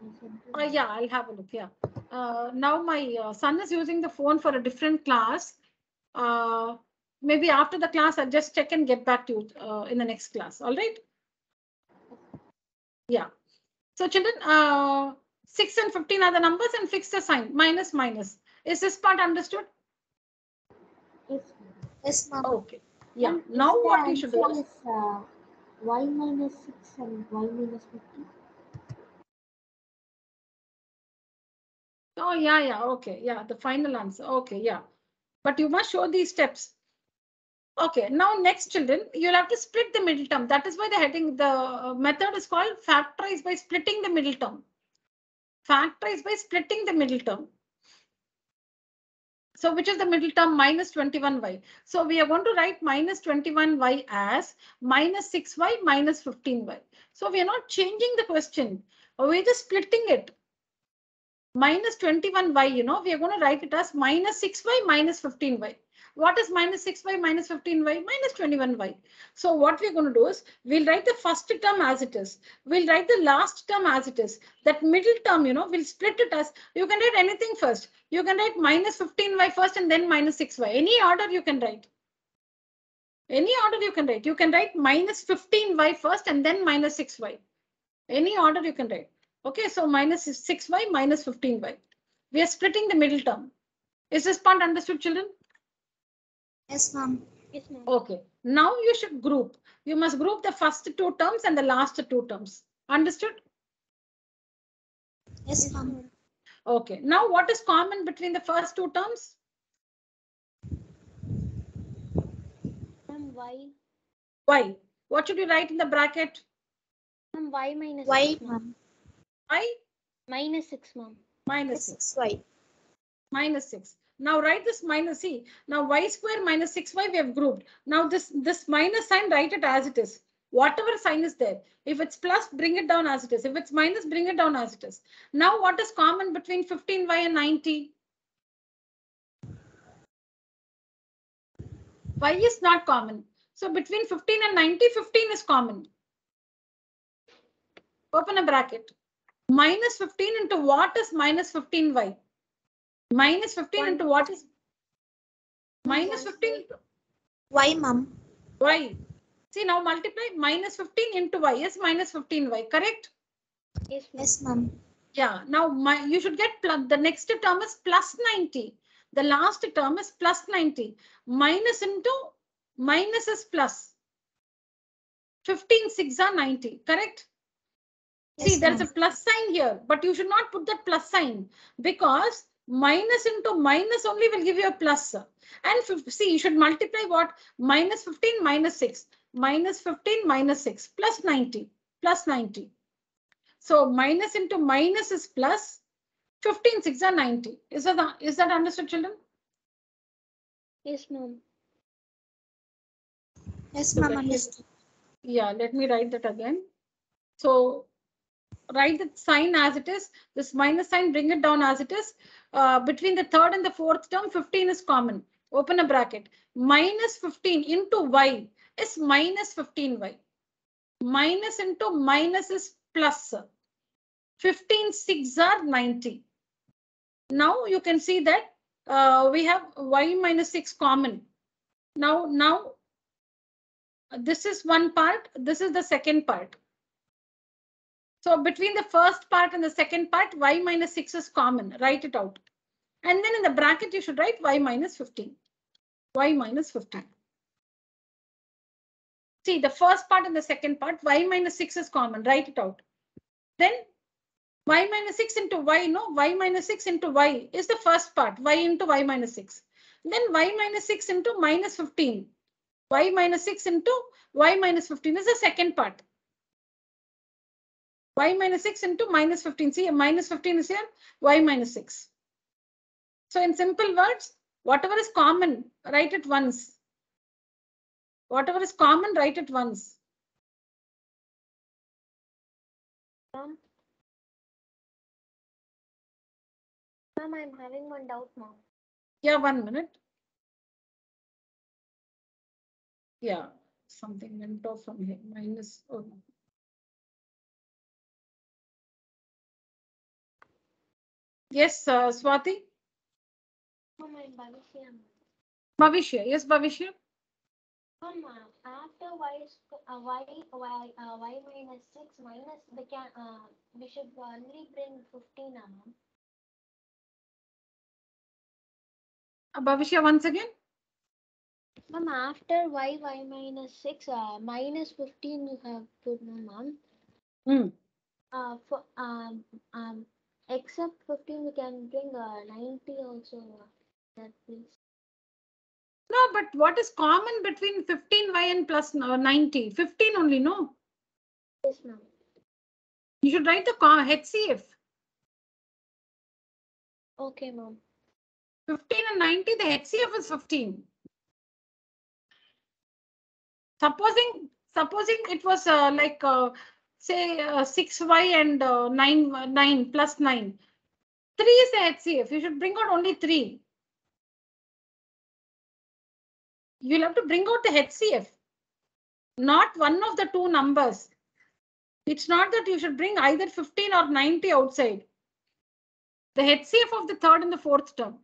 I In- showed you the method. I sent you Uh, yeah, I'll have a look. Yeah. Uh, now my uh, son is using the phone for a different class. Uh, maybe after the class, I'll just check and get back to you uh, in the next class. All right. Yeah. So children, uh, 6 and 15 are the numbers and fix the sign minus minus. Is this part understood? Yes, Yes, ma'am. Okay. Yeah. Ma'am, Now what you should do is, uh, y minus 6 and y minus 50. Oh yeah, yeah, okay, yeah, the final answer. Okay, yeah. But you must show these steps. Okay, now next children, you'll have to split the middle term. That is why the heading, the uh, method is called factorize by splitting the middle term. Factorize by splitting the middle term. So which is the middle term minus 21y. So we are going to write minus 21y as minus 6y minus 15y. So we are not changing the question. We're just splitting it. Minus 21y, you know, we are going to write it as minus 6y minus 15y. What is minus 6y minus 15y? Minus 21y. So what we're going to do is we'll write the first term as it is. We'll write the last term as it is. That middle term, you know, we'll split it as you can write anything first. You can write minus 15y first and then minus 6y. Any order you can write. Any order you can write. You can write minus 15y first and then minus 6y. Any order you can write. Okay, so minus 6y minus 15y. We are splitting the middle term. Is this part understood, children? Yes, ma'am. Yes, ma'am. Okay, now you should group. You must group the first two terms and the last two terms. Understood? Yes, ma'am. Okay, now what is common between the first two terms? Y. Y. What should you write in the bracket? Y minus Y, ma'am. Ma'am. Y Minus 6, ma'am. minus 6. Six Y. minus 6. Now write this minus c. Now y square minus 6y we have grouped. Now this, this minus sign, write it as it is. Whatever sign is there. If it's plus, bring it down as it is. If it's minus, bring it down as it is. Now what is common between 15y and 90? y is not common. So between 15 and 90, 15 is common. Open a bracket. Minus 15 into what is minus 15y? Minus 15 into what is? Minus 15 Y, mom. y. See now multiply minus 15 into y is minus 15y, correct? Yes. Yes, ma'am. Yeah, now my, you should get plus, the next term is plus 90. The last term is plus 90. Minus into minus is plus. 15 6 are 90, correct? See, there's a plus sign here, but you should not put that plus sign because minus into minus only will give you a plus. And see, you should multiply what? Minus 15 minus 6. Minus 15 minus 6 plus 90 plus 90. So minus into minus is plus. 15 6 are 90. Is that, is that understood, children? Yes, ma'am. Yes, So ma'am, that is- Yeah, let me write that again. So write the sign as it is. This minus sign, bring it down as it is. Uh, between the third and the fourth term, 15 is common. Open a bracket. Minus 15 into y is minus 15y. Minus into minus is plus. 15 6 are 90. Now you can see that uh, we have y minus 6 common. Now, now this is one part, this is the second part. So between the first part and the second part, y minus 6 is common. Write it out. And then in the bracket, you should write y minus 15. y minus 15. See, the first part and the second part, y minus 6 is common. Write it out. Then y minus 6 into y, no, y minus 6 into y is the first part, y into y minus 6. Then y minus 6 into minus 15 y minus 6 into y minus 15 is the second part. Y minus 6 into minus 15. See, minus 15 is here, y minus 6. So in simple words, whatever is common, write it once. Whatever is common, write it once. Ma'am, I'm having one doubt, ma'am. Yeah, one minute. Yeah, something went off from here. Minus. Oh. Yes, uh, Swati. Bhavishya. Yes, Bhavishya. Ma'am, uh, after y, uh, y, y, uh, y minus 6 minus the can, uh, we should only bring 15, uh, ma'am. Uh, Bhavishya, once again. Ma'am, after y, y minus 6, uh, minus 15 you have put, no, ma'am. Hmm. Uh, for, um, um, except 15 we can bring uh, 90 also. uh, That please. No, but what is common between 15y and plus uh, 90? 15 only, no? Yes, ma'am. You should write the HCF. Okay, ma'am. 15 and 90, the HCF is 15. Supposing, supposing it was uh, like, uh, say, uh, 6y and uh, 9, uh, 9 plus 9. 3 is the HCF. You should bring out only 3. You'll have to bring out the HCF, not one of the two numbers. It's not that you should bring either 15 or 90 outside. The HCF of the third and the fourth term.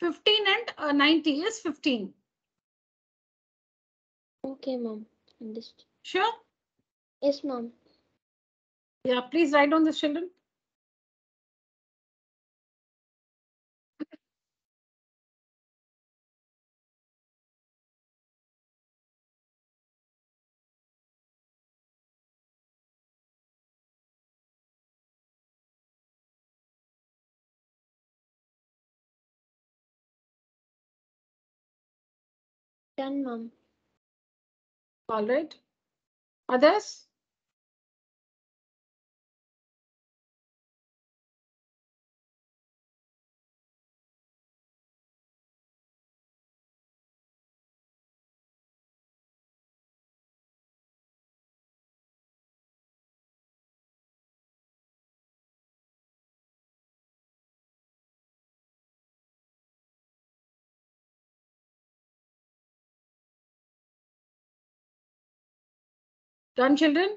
15 and uh, 90 is 15. Okay, mom. Understood. Sure? Yes, ma'am. Yeah, please write down this, children. Done, ma'am. All right. Others? Done, children?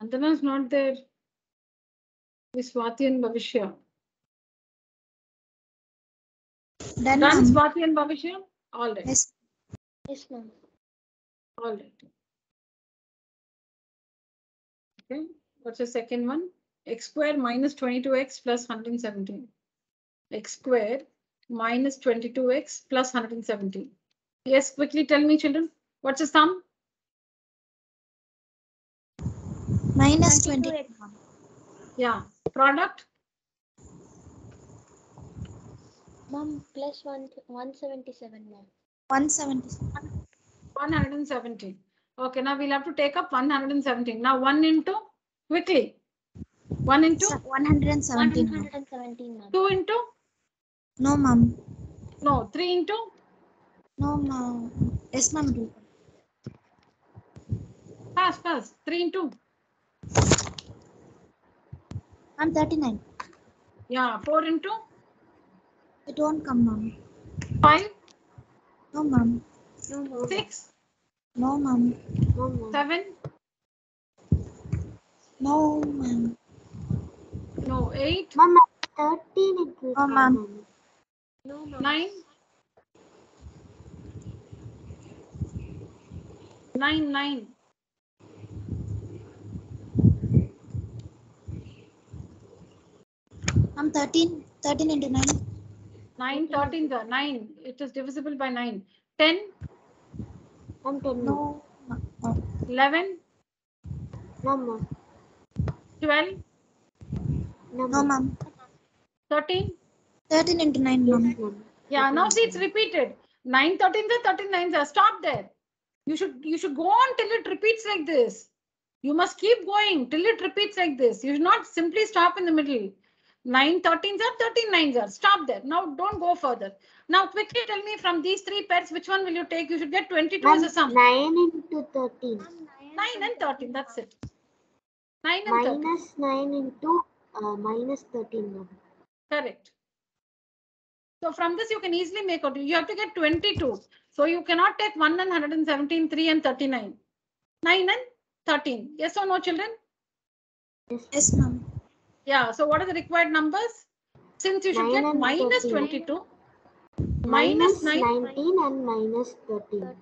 Nandana is not there. Miss Swati and Bhavishya. Done, Done. Swati and Bhavishya? All right, Yes, Yes, ma'am. all right. Okay, what's the second one? X square minus 22x plus 117. X square minus 22x plus 117. Yes, quickly tell me, children. What's the sum? minus 20. 22x. Yeah, product. Ma'am, plus one, 177, ma'am. 170. 117. Okay, now we'll have to take up 117. Now 1 into, quickly. 1 into, Se- 117. ma'am. 117, ma'am. 2 into, No, ma'am. no, 3 into, No, ma'am. Yes, ma'am. do. fast, fast, 3 into? I'm 39. yeah, 4 into, It won't come, ma'am. 5, No, ma'am. No, no, ma'am. 6, No, ma'am. No, ma'am. 7, No, ma'am. No, 8, Ma'am, 13 includes No, ma'am. No, ma'am. 9, 9, 9, Ma'am, 13. 13 into 9. 9, 13, the 9, it is divisible by 9, 10, Ma'am, 10. No. Oh. 11, No, ma'am. 12, No, No, ma'am. ma'am. 13. 13 into 9, Yes, ma'am. Yeah, now see it's repeated. 9, 13, 13, 9, stop there. You should you should go on till it repeats like this. You must keep going till it repeats like this. You should not simply stop in the middle. 9, 13, 13, 9, stop there. Now don't go further. Now quickly tell me from these three pairs, which one will you take? You should get 22 as a sum. 9 into 13. 9 and 13, that's it. 9 and 13, Minus 9 into uh, minus 13, ma'am. correct. So from this you can easily make out, you have to get 22. So you cannot take 1 and 117, 3 and 39. 9 and 13. Yes or no children? Yes. Yes, ma'am. Yeah, so what are the required numbers? Since you should get minus 13. 22, minus Minus 9, 19 and minus 13.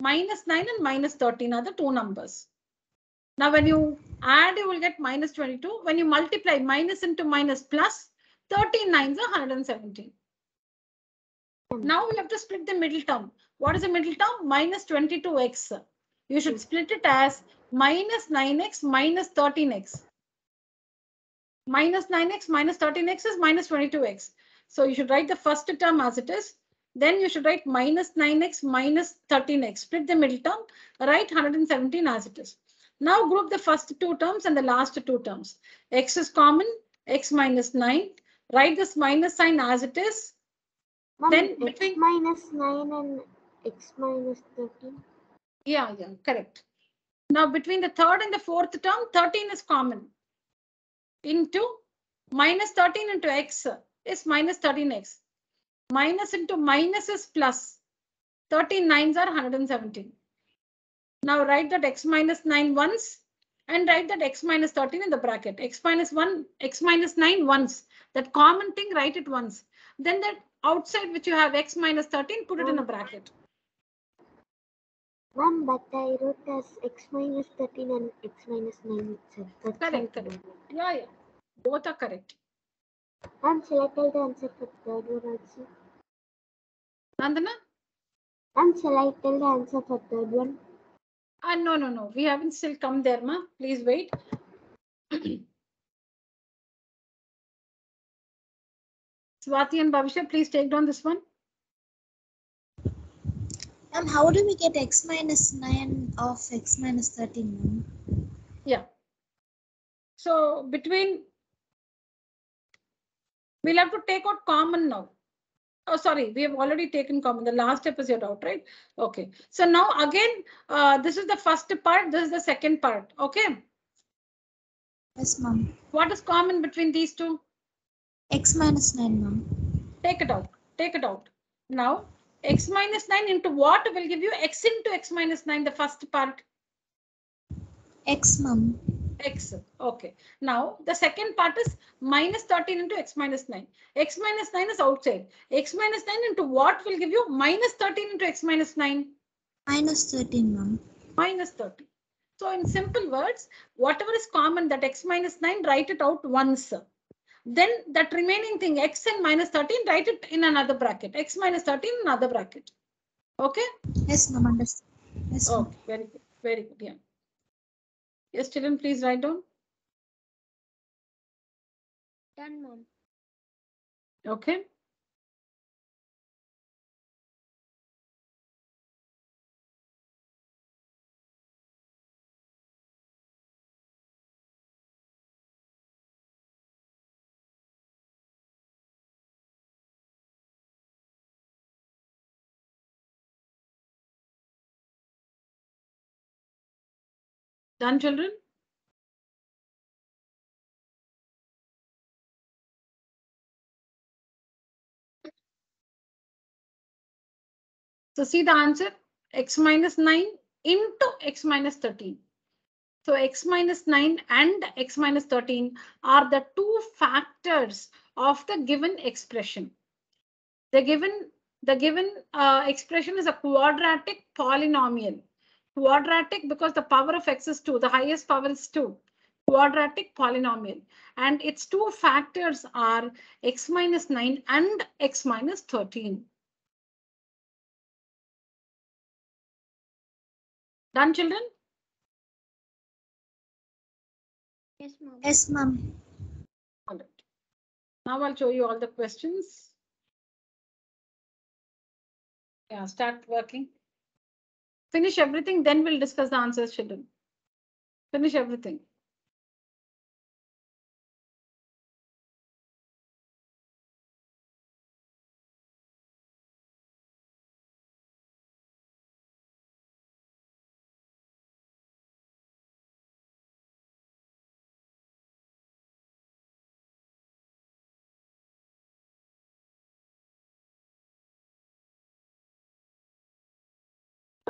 minus 9 and minus 13 are the two numbers. Now when you add, you will get minus 22. When you multiply minus into minus plus, 13 nines are 117. Now we have to split the middle term. What is the middle term? Minus 22x. You should split it as minus 9x minus 13x. Minus 9x minus 13x is minus 22x. So you should write the first term as it is. Then you should write minus 9x minus 13x. Split the middle term. Write 117 as it is. Now group the first two terms and the last two terms. x is common, x minus 9. Write this minus sign as it is. Ma'am, Then x between- minus 9 and x minus 13. Yeah, yeah, correct. Now between the third and the fourth term, 13 is common. Into minus 13 into x is minus 13x. Minus into minus is plus. 13 nines are 117. Now write that x minus 9 once and write that x minus 13 in the bracket. x minus 1, x minus 9 once. That common thing, write it once. Then that outside which you have x minus 13, put it in a bracket. Ma'am, but I wrote as x minus 13 and x minus 9 itself. That's Correct, correct. Yeah, yeah. Both are correct. Ma'am, shall I tell the answer for third one also? Nandana? Ma'am, shall I tell the answer for third one? Ah, no, no, no. We haven't still come there, ma. Please wait. Swati and Bhavishya, please take down this one. Ma'am, how do we get x minus 9 of x minus 13. Yeah. So between, we'll have to take out common now. Oh, sorry, we have already taken common. The last step is your out, right? Okay. So now again, uh, this is the first part. This is the second part. Okay. Yes, ma'am. What is common between these two? x minus 9, ma'am. Take it out. Take it out. Now, x minus 9 into what will give you x into x minus 9, the first part, x, ma'am. X. Okay. Now, the second part is minus 13 into x minus 9. x minus 9 is outside. x minus 9 into what will give you minus 13 into x minus 9? Minus 13, ma'am. Minus 30. So in simple words, whatever is common that x minus 9, write it out once. Then that remaining thing x and minus 13, write it in another bracket. x minus 13 another bracket. Okay. Yes, ma'am. Understand. Yes, ma'am. Okay, very good, very good, yeah. Yes, children, please write down. Done, mom. Okay. Done, children? So see the answer, x minus 9 into x minus 13. So x minus 9 and x minus 13 are the two factors of the given expression. The given, the given uh, expression is a quadratic polynomial. Quadratic because the power of x is 2, the highest power is 2. Quadratic polynomial. And its two factors are x minus 9 and x minus 13. Done, children? Yes, ma'am. Yes, ma'am. All right. Now I'll show you all the questions. Yeah, start working. Finish everything, then we'll discuss the answers, children. Finish everything.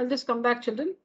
I'll just come back, children.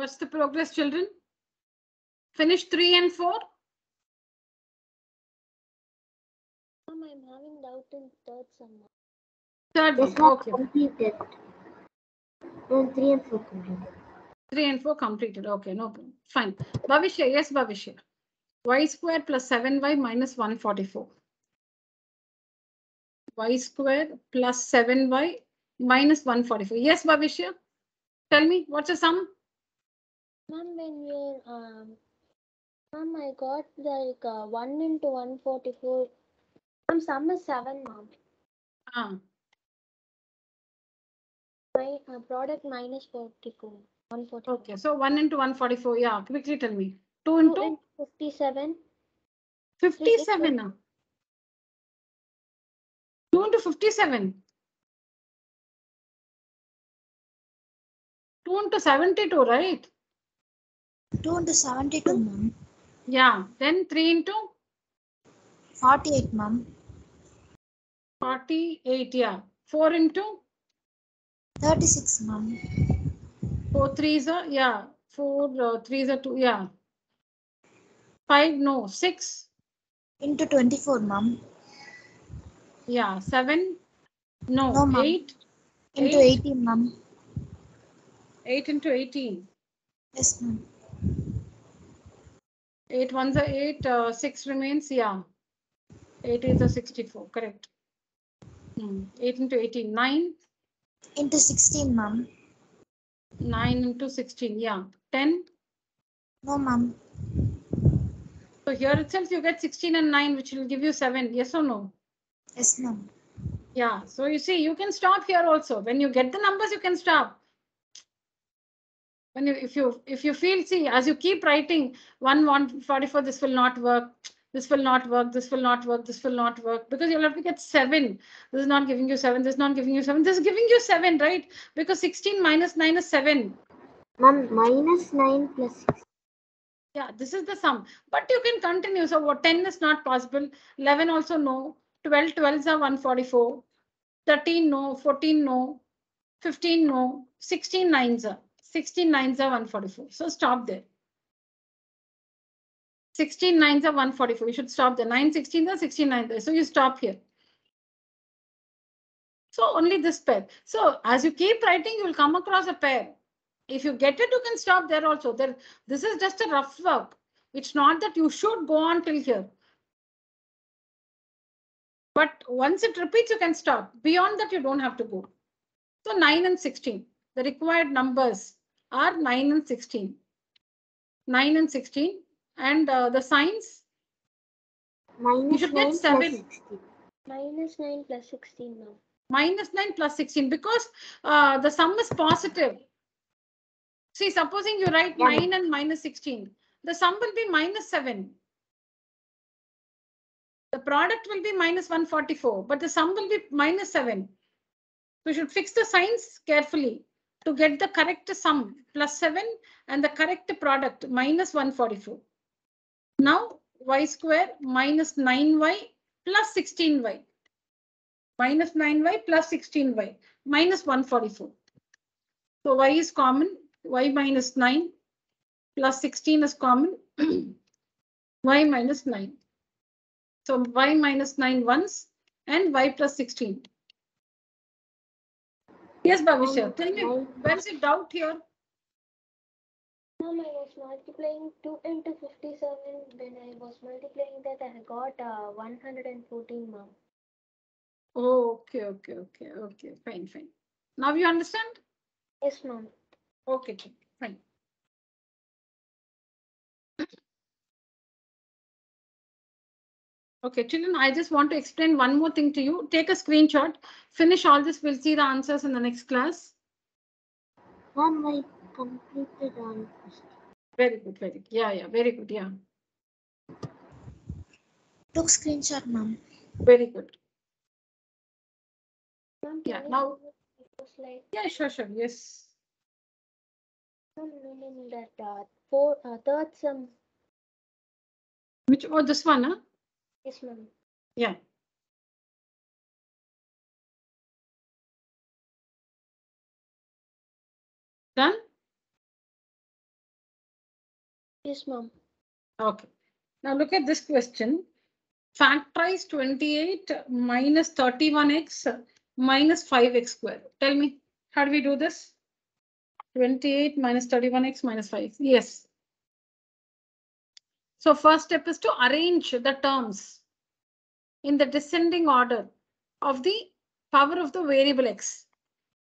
What's the progress, children? Finish three and four? Ma'am, I'm having doubt in third sum. Third Yes, one, okay. completed. And three and four completed. Three and four completed. Okay, no problem. Fine. Bhavishya, yes, Bhavishya. Y square plus seven Y minus one forty-four. Y square plus seven Y minus one forty-four. Yes, Bhavishya. Tell me, what's the sum? Ma'am, when you're, um, ma'am, I got like uh, one into one forty-four. Ma'am, sum is seven, ma'am. Ah, My uh, product minus forty-four, one forty-four. okay, so one into one forty-four. Yeah, quickly tell me. Two Two into into fifty-seven. fifty-seven. ah. Two into fifty-seven. Two into seventy-two, right? 2 into 72, ma'am. Yeah, then three into 48, ma'am. forty-eight, yeah. Four into 36, ma'am. four threes are, yeah. Four uh, threes are two, yeah. Five, no, six, Into 24, ma'am. yeah. Seven, no, No, eight, Into Eight. 18, ma'am. eight into eighteen. Yes, ma'am. Eight ones are eight, uh, six remains, yeah. Eight is a sixty-four, correct. Hmm, Eight into eighteen, nine, Into 16, ma'am. nine into sixteen, yeah. Ten, No, ma'am. so here itself you get sixteen and nine, which will give you seven, yes or no? Yes, ma'am. Yeah, so you see, you can stop here also. When you get the numbers, you can stop. When you, if you, if you feel, see, as you keep writing, one, one forty-four, this will not work, this will not work, this will not work, this will not work, because you'll have to get seven. This is not giving you seven, this is not giving you seven, this is giving you seven, right? Because sixteen minus nine is seven. Ma'am, minus nine plus six. Yeah, this is the sum, but you can continue. So what ten is not possible, eleven also no, 12 12s are one forty-four, thirteen no, fourteen no, fifteen no, sixteen nines are, sixteen nines are one forty-four. So stop there. Sixteen nines are one forty-four. You should stop there. Nine sixteen are sixteen nines there. So you stop here. So only this pair. So as you keep writing, you will come across a pair. If you get it, you can stop there also. There, this is just a rough work. It's not that you should go on till here. But once it repeats, you can stop. Beyond that, you don't have to go. So 9 and 16, the required numbers are 9 and 16. 9 and 16. And uh, the signs, Minus should get nine plus seven. sixteen. Minus nine plus sixteen, ma'am. minus 9 plus 16, because uh, the sum is positive. See, supposing you write Yeah. 9 and minus 16, the sum will be minus 7. The product will be minus 144, but the sum will be minus 7. We should fix the signs carefully to get the correct sum plus 7 and the correct product minus 144. Now y square minus 9y plus 16y minus 9y plus 16y minus 144. So y is common, y minus 9 plus 16 is common, y minus 9. So y minus 9 once and y plus 16. Yes, Bhavishya, tell me, Nine where is it doubt here? Ma'am, I was multiplying 2 into 57. When I was multiplying that, I got uh, 114, ma'am. Oh, okay, okay, okay, okay, fine, fine. Now you understand? Yes, ma'am. Okay, okay, children, I just want to explain one more thing to you. Take a screenshot, finish all this. We'll see the answers in the next class. Ma'am, I completed all. Very good, very good. Yeah, yeah, very good. Yeah, Took screenshot, mom. very good. Yeah, now- give me the? Yeah, sure, sure. Yes. That uh, four, uh, third sum. Which, oh, this one, huh? Yes, ma'am. Yeah. Done? Yes, ma'am. Okay. Now look at this question. Factorize 28 minus 31x minus 5x square. Tell me, how do we do this? 28 minus 31x minus 5. Yes. So first step is to arrange the terms in the descending order of the power of the variable x.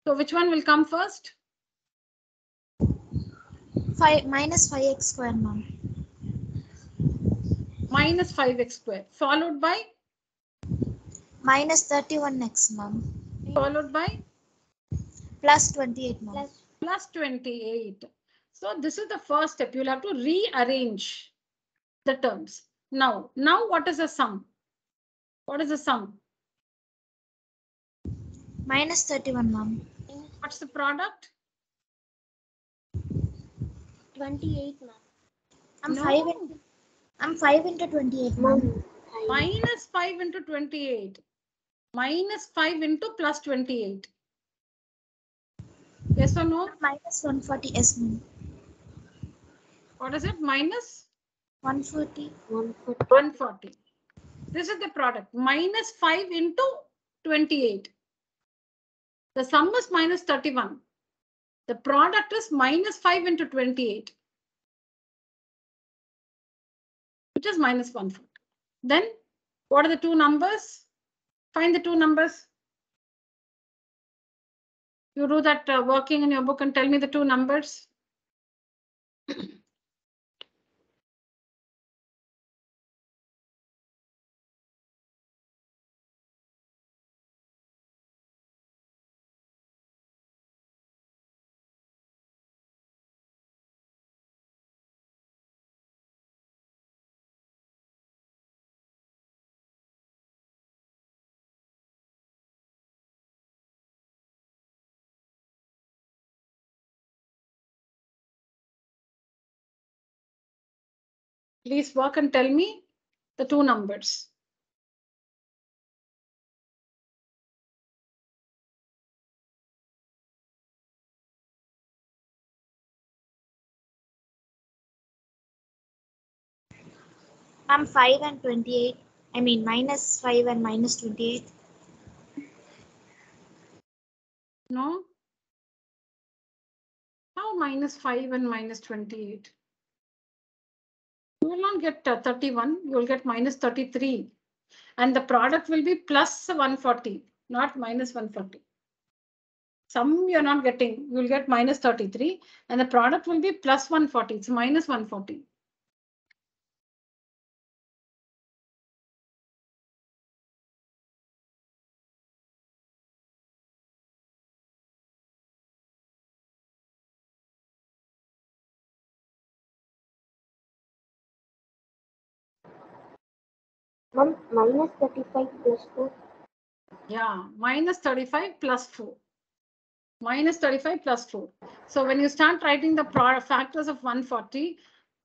So which one will come first? 5 minus 5x squared, ma'am. Minus 5x squared, followed by, Minus 31x, ma'am. followed by Plus 28, ma'am. Plus plus 28. So this is the first step. You'll have to rearrange the terms. Now, now what is the sum? What is the sum? Minus 31, ma'am. What's the product? 28, ma'am. I'm No. 5 into, I'm 5 into 28, ma'am. Ma'am. Minus 5 into 28. Minus 5 into plus 28. Yes or no? Minus 140, yes, ma'am. What is it? Minus 140. 140. 140. This is the product. Minus 5 into 28. The sum is minus 31. The product is minus 5 into 28. Which is minus 140. Then what are the two numbers? Find the two numbers. You do that uh, working in your book and tell me the two numbers. Please work and tell me the two numbers. I'm 5 and 28. I mean, minus 5 and minus 28. No? How minus 5 and minus 28? You will not get uh, 31, you will get minus 33. And the product will be plus 140, not minus 140. Some you're not getting, you will get minus 33 and the product will be plus 140, it's minus 140. Minus 35 plus 4. Yeah, minus 35 plus 4. Minus 35 plus 4. So when you start writing the factors of 140,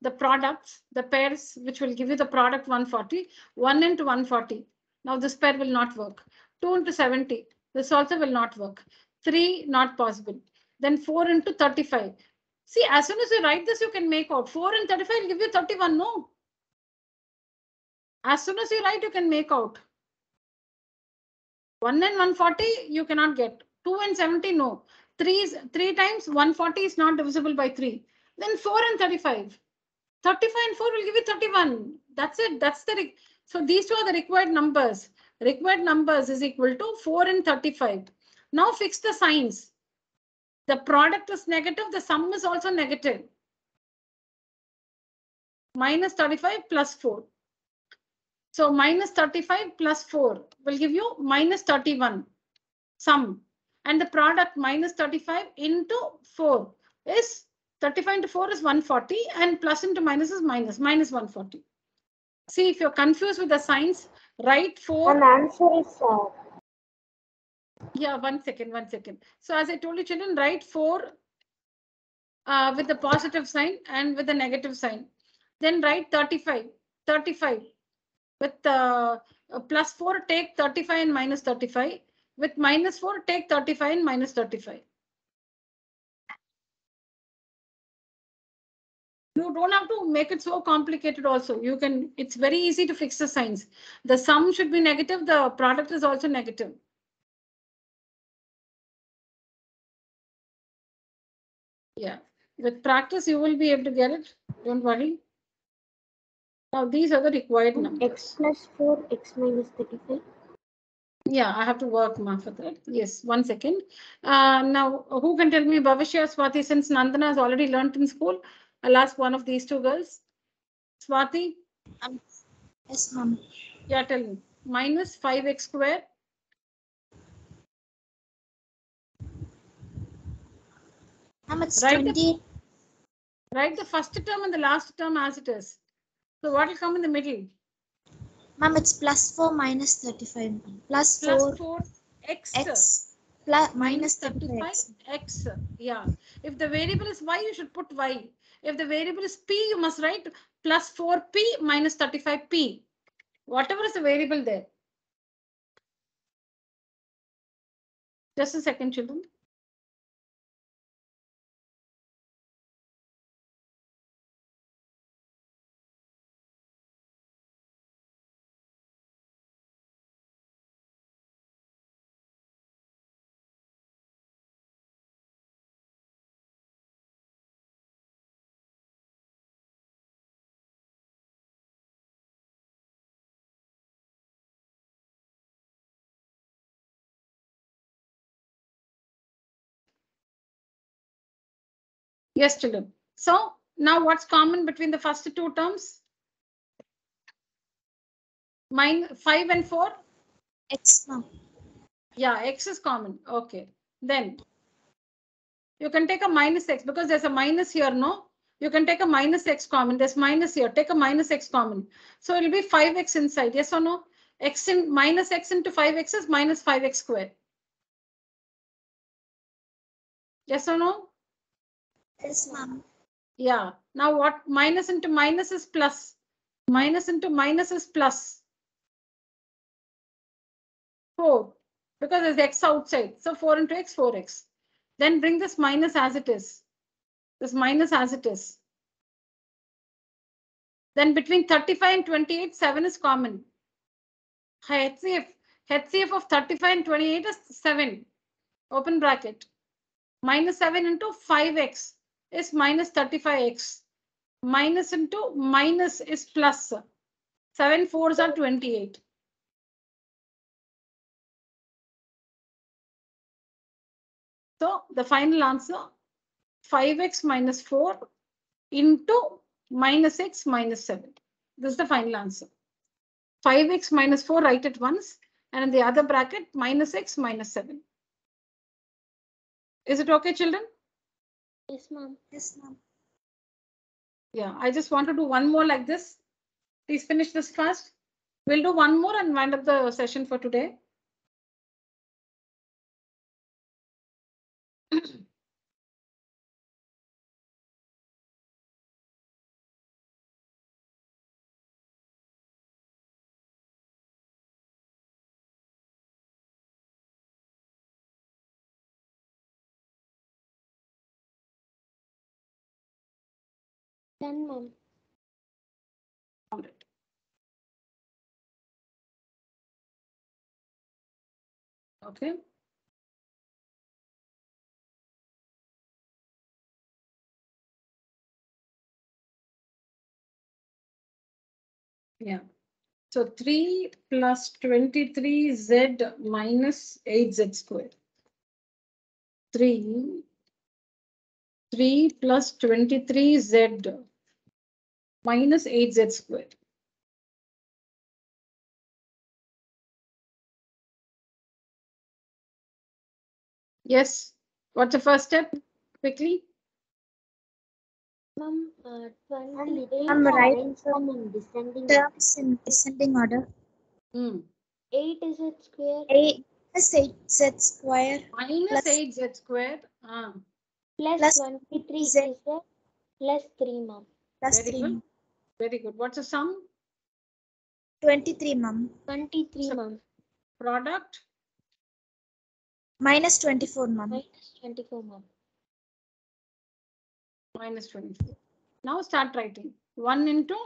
the products, the pairs which will give you the product 140, 1 into 140. Now this pair will not work. 2 into 70, this also will not work. 3, not possible. Then 4 into 35. See, as soon as you write this, you can make out 4 and 35 will give you 31, no? As soon as you write, you can make out. 1 and 140 you cannot get. 2 and 70 no. 3 is 3 times 140 is not divisible by 3. Then 4 and 35. 35 and 4 will give you 31. That's it. That's the so these two are the required numbers. Required numbers is equal to 4 and 35. Now fix the signs. The product is negative. The sum is also negative. Minus 35 plus 4. So minus 35 plus 4 will give you minus 31 sum. And the product minus 35 into 4 is 35 into 4 is 140 and plus into minus is minus, minus 140. See, if you're confused with the signs, write 4. An answer is 4. Yeah, one second, one second. So as I told you, children, write 4 uh, with the positive sign and with the negative sign. Then write 35, 35 with uh, uh, plus 4 take 35 and minus 35 with minus 4 take 35 and minus 35 You don't have to make it so complicated also. You can, it's very easy to fix the signs. The sum should be negative, the product is also negative. Yeah, with practice, you will be able to get it. Don't worry. Now, these are the required numbers. x plus 4 x minus 35 Yeah, I have to work ma for that. Yes, one second. Uh, now, who can tell me Bhavishya, Swati, since Nandana has already learnt in school? I'll ask one of these two girls. Swati, Yes, ma'am. yeah, tell me. Minus 5x square. Ma'am, it's Right. 28. Write the first term and the last term as it is. So what will come in the middle? Ma'am, it's plus 4 minus 35. Plus Plus 4 4 x. x plus minus 35 35 x. Yeah. If the variable is y, you should put y. If the variable is p, you must write plus 4p minus 35p. Whatever is the variable there. Just a second, children. Yes, children. So now what's common between the first two terms? Mine 5 and 4? x. Yeah, x is common. Okay. Then you can take a minus x because there's a minus here, no? You can take a minus x common. There's minus here. Take a minus x common. So it'll be 5x inside. Yes or no? x in minus x into 5x is minus 5x squared. Yes or no? Yes, ma'am. Yeah. Now what minus into minus is plus. Minus into minus is plus. 4 because there's x outside. So 4 into x, 4x. Then bring this minus as it is. This minus as it is. Then between 35 and 28, 7 is common. HCF, HCF of 35 and 28 is 7. Open bracket. Minus 7 into 5x is minus 35x. Minus into minus is plus. 7 fours are 28. So the final answer 5x minus 4 into minus x minus 7. This is the final answer. 5x minus 4 write it once and in the other bracket minus x minus 7. Is it okay children? Yes ma'am Yes, ma'am. Yeah, I just want to do one more like this. Please finish this fast. We'll do one more and wind up the session for today. Done Found it. Okay. Yeah. So 3 plus 23z minus 8z squared. 3 3 plus 23z minus 8z squared. Yes, what's the first step? Quickly. ma'am uh, 28 I'm right. lines come in descending order. Terms in descending order. Hmm. 8 is it square 8 plus 8 z square Minus Plus- 8z squared. Ah, plus plus 23 Z. is a plus 3 ma'am plus Very 3. good. Ma'am. very good. What's the sum? 23, ma'am. 23 So- ma'am Product? Minus 24, ma'am. minus 24 ma'am Minus 24. Now start writing. 1 into,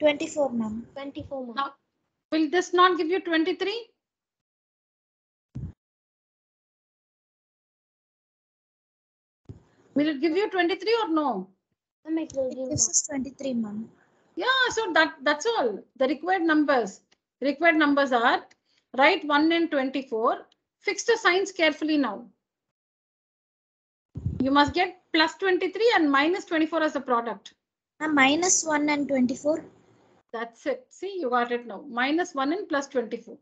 24, ma'am. 24, ma'am. now, will this not give you 23? Will it give you 23 or no? Ma'am, it will give This is 23, ma'am. Yeah, so that, that's all. The required numbers. Required numbers are write 1 and 24. Fix the signs carefully now. You must get plus 23 and minus 24 as a product. Ma'am, minus 1 and 24. That's it. See, you got it now. Minus 1 and plus 24.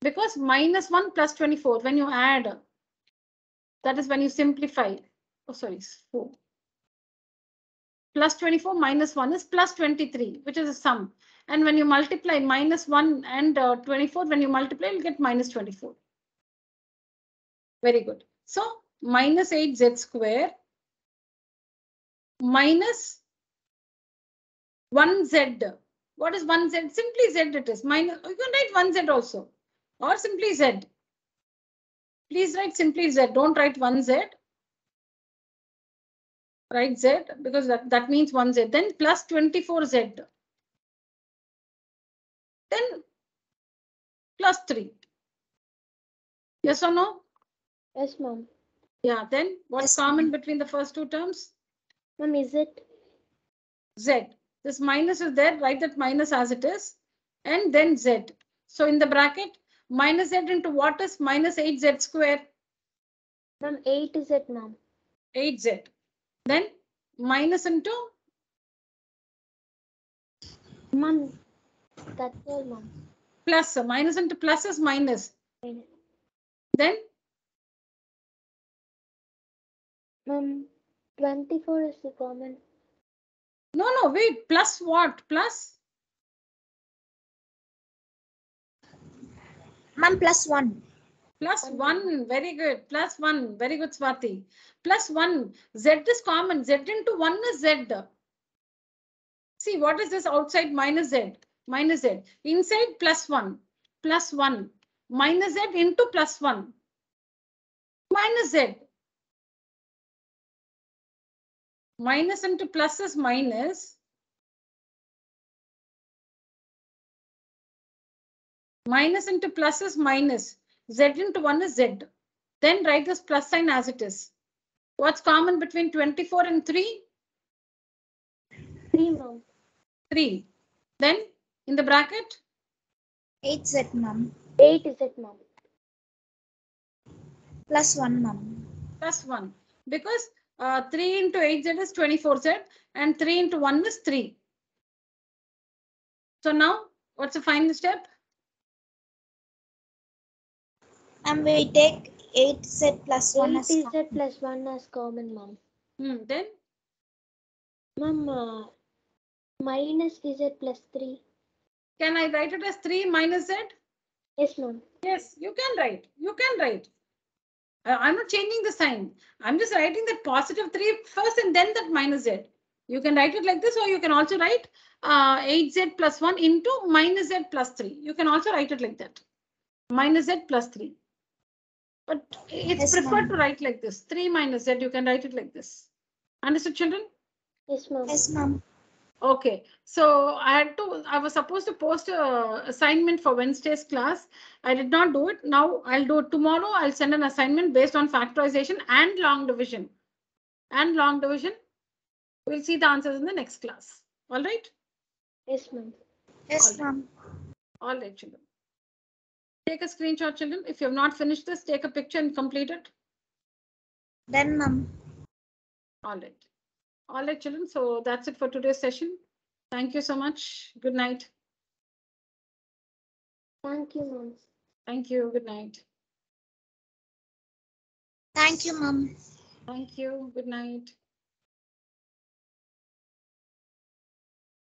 Because minus 1 plus 24, when you add, that is when you simplify. Oh, sorry, it's 4. Plus 24 minus 1 is plus 23, which is a sum. And when you multiply minus 1 and uh, 24, when you multiply, you'll get minus 24. Very good. So minus 8z square minus 1z. What is 1z? Simply z it is. Minus, you can write 1z also or simply z. Please write simply z. Don't write 1z. Write z because that, that means 1z. Then plus 24z. Then plus 3. Yes or no? Yes, ma'am. Yeah, then what's Yes, common between the first two terms? Ma'am, is it? Z. This minus is there, write that minus as it is, and then Z. So in the bracket, minus Z into what is minus 8Z square, Ma'am, 8 is it, ma'am. 8Z. Then minus into, Ma'am, that's all, ma'am. plus, minus into plus is minus. Minus. Then Ma'am, 24 is the common. No, no, wait, plus what? Plus? Ma'am, plus 1. Plus oh, One. one, very good. Plus one, very good, Swati. Plus one, Z is common. Z into one is Z. See, what is this outside minus Z? Minus Z. Inside plus one, plus one, minus Z into plus one, minus Z. Minus into plus is minus. Minus into plus is minus. Z into 1 is Z. Then write this plus sign as it is. What's common between 24 and 3? 3, ma'am. 3. Then in the bracket, 8z, ma'am. 8 is it, ma'am. Plus 1, ma'am. plus 1. Because uh, 3 into 8Z is 24Z and 3 into 1 is 3. So now what's the final step? And we take 8z plus 1 8 as is common. plus 1 as common, ma'am. Hmm, then Ma'am, uh, minus z plus 3. can I write it as 3 minus Z? Yes, ma'am. Yes, you can write. You can write. Uh, I'm not changing the sign. I'm just writing that positive 3 first and then that minus Z. You can write it like this or you can also write uh, 8Z plus 1 into minus Z plus 3. You can also write it like that. Minus Z plus 3. But it's Yes, preferred to write like this. 3 minus Z, you can write it like this. Understood, children? Yes, ma'am. Yes, ma'am. Okay, so I had to, I was supposed to post a assignment for Wednesday's class. I did not do it. Now I'll do it tomorrow. I'll send an assignment based on factorization and long division. And long division. We'll see the answers in the next class. All right? Yes, ma'am. Yes, All ma'am. All right, children. Take a screenshot, children. If you have not finished this, take a picture and complete it. Then, ma'am. All right. All right, children. So that's it for today's session. Thank you so much. Good night. Thank you, ma'am. Thank you. Good night. Thank you, ma'am. Thank you. Good night.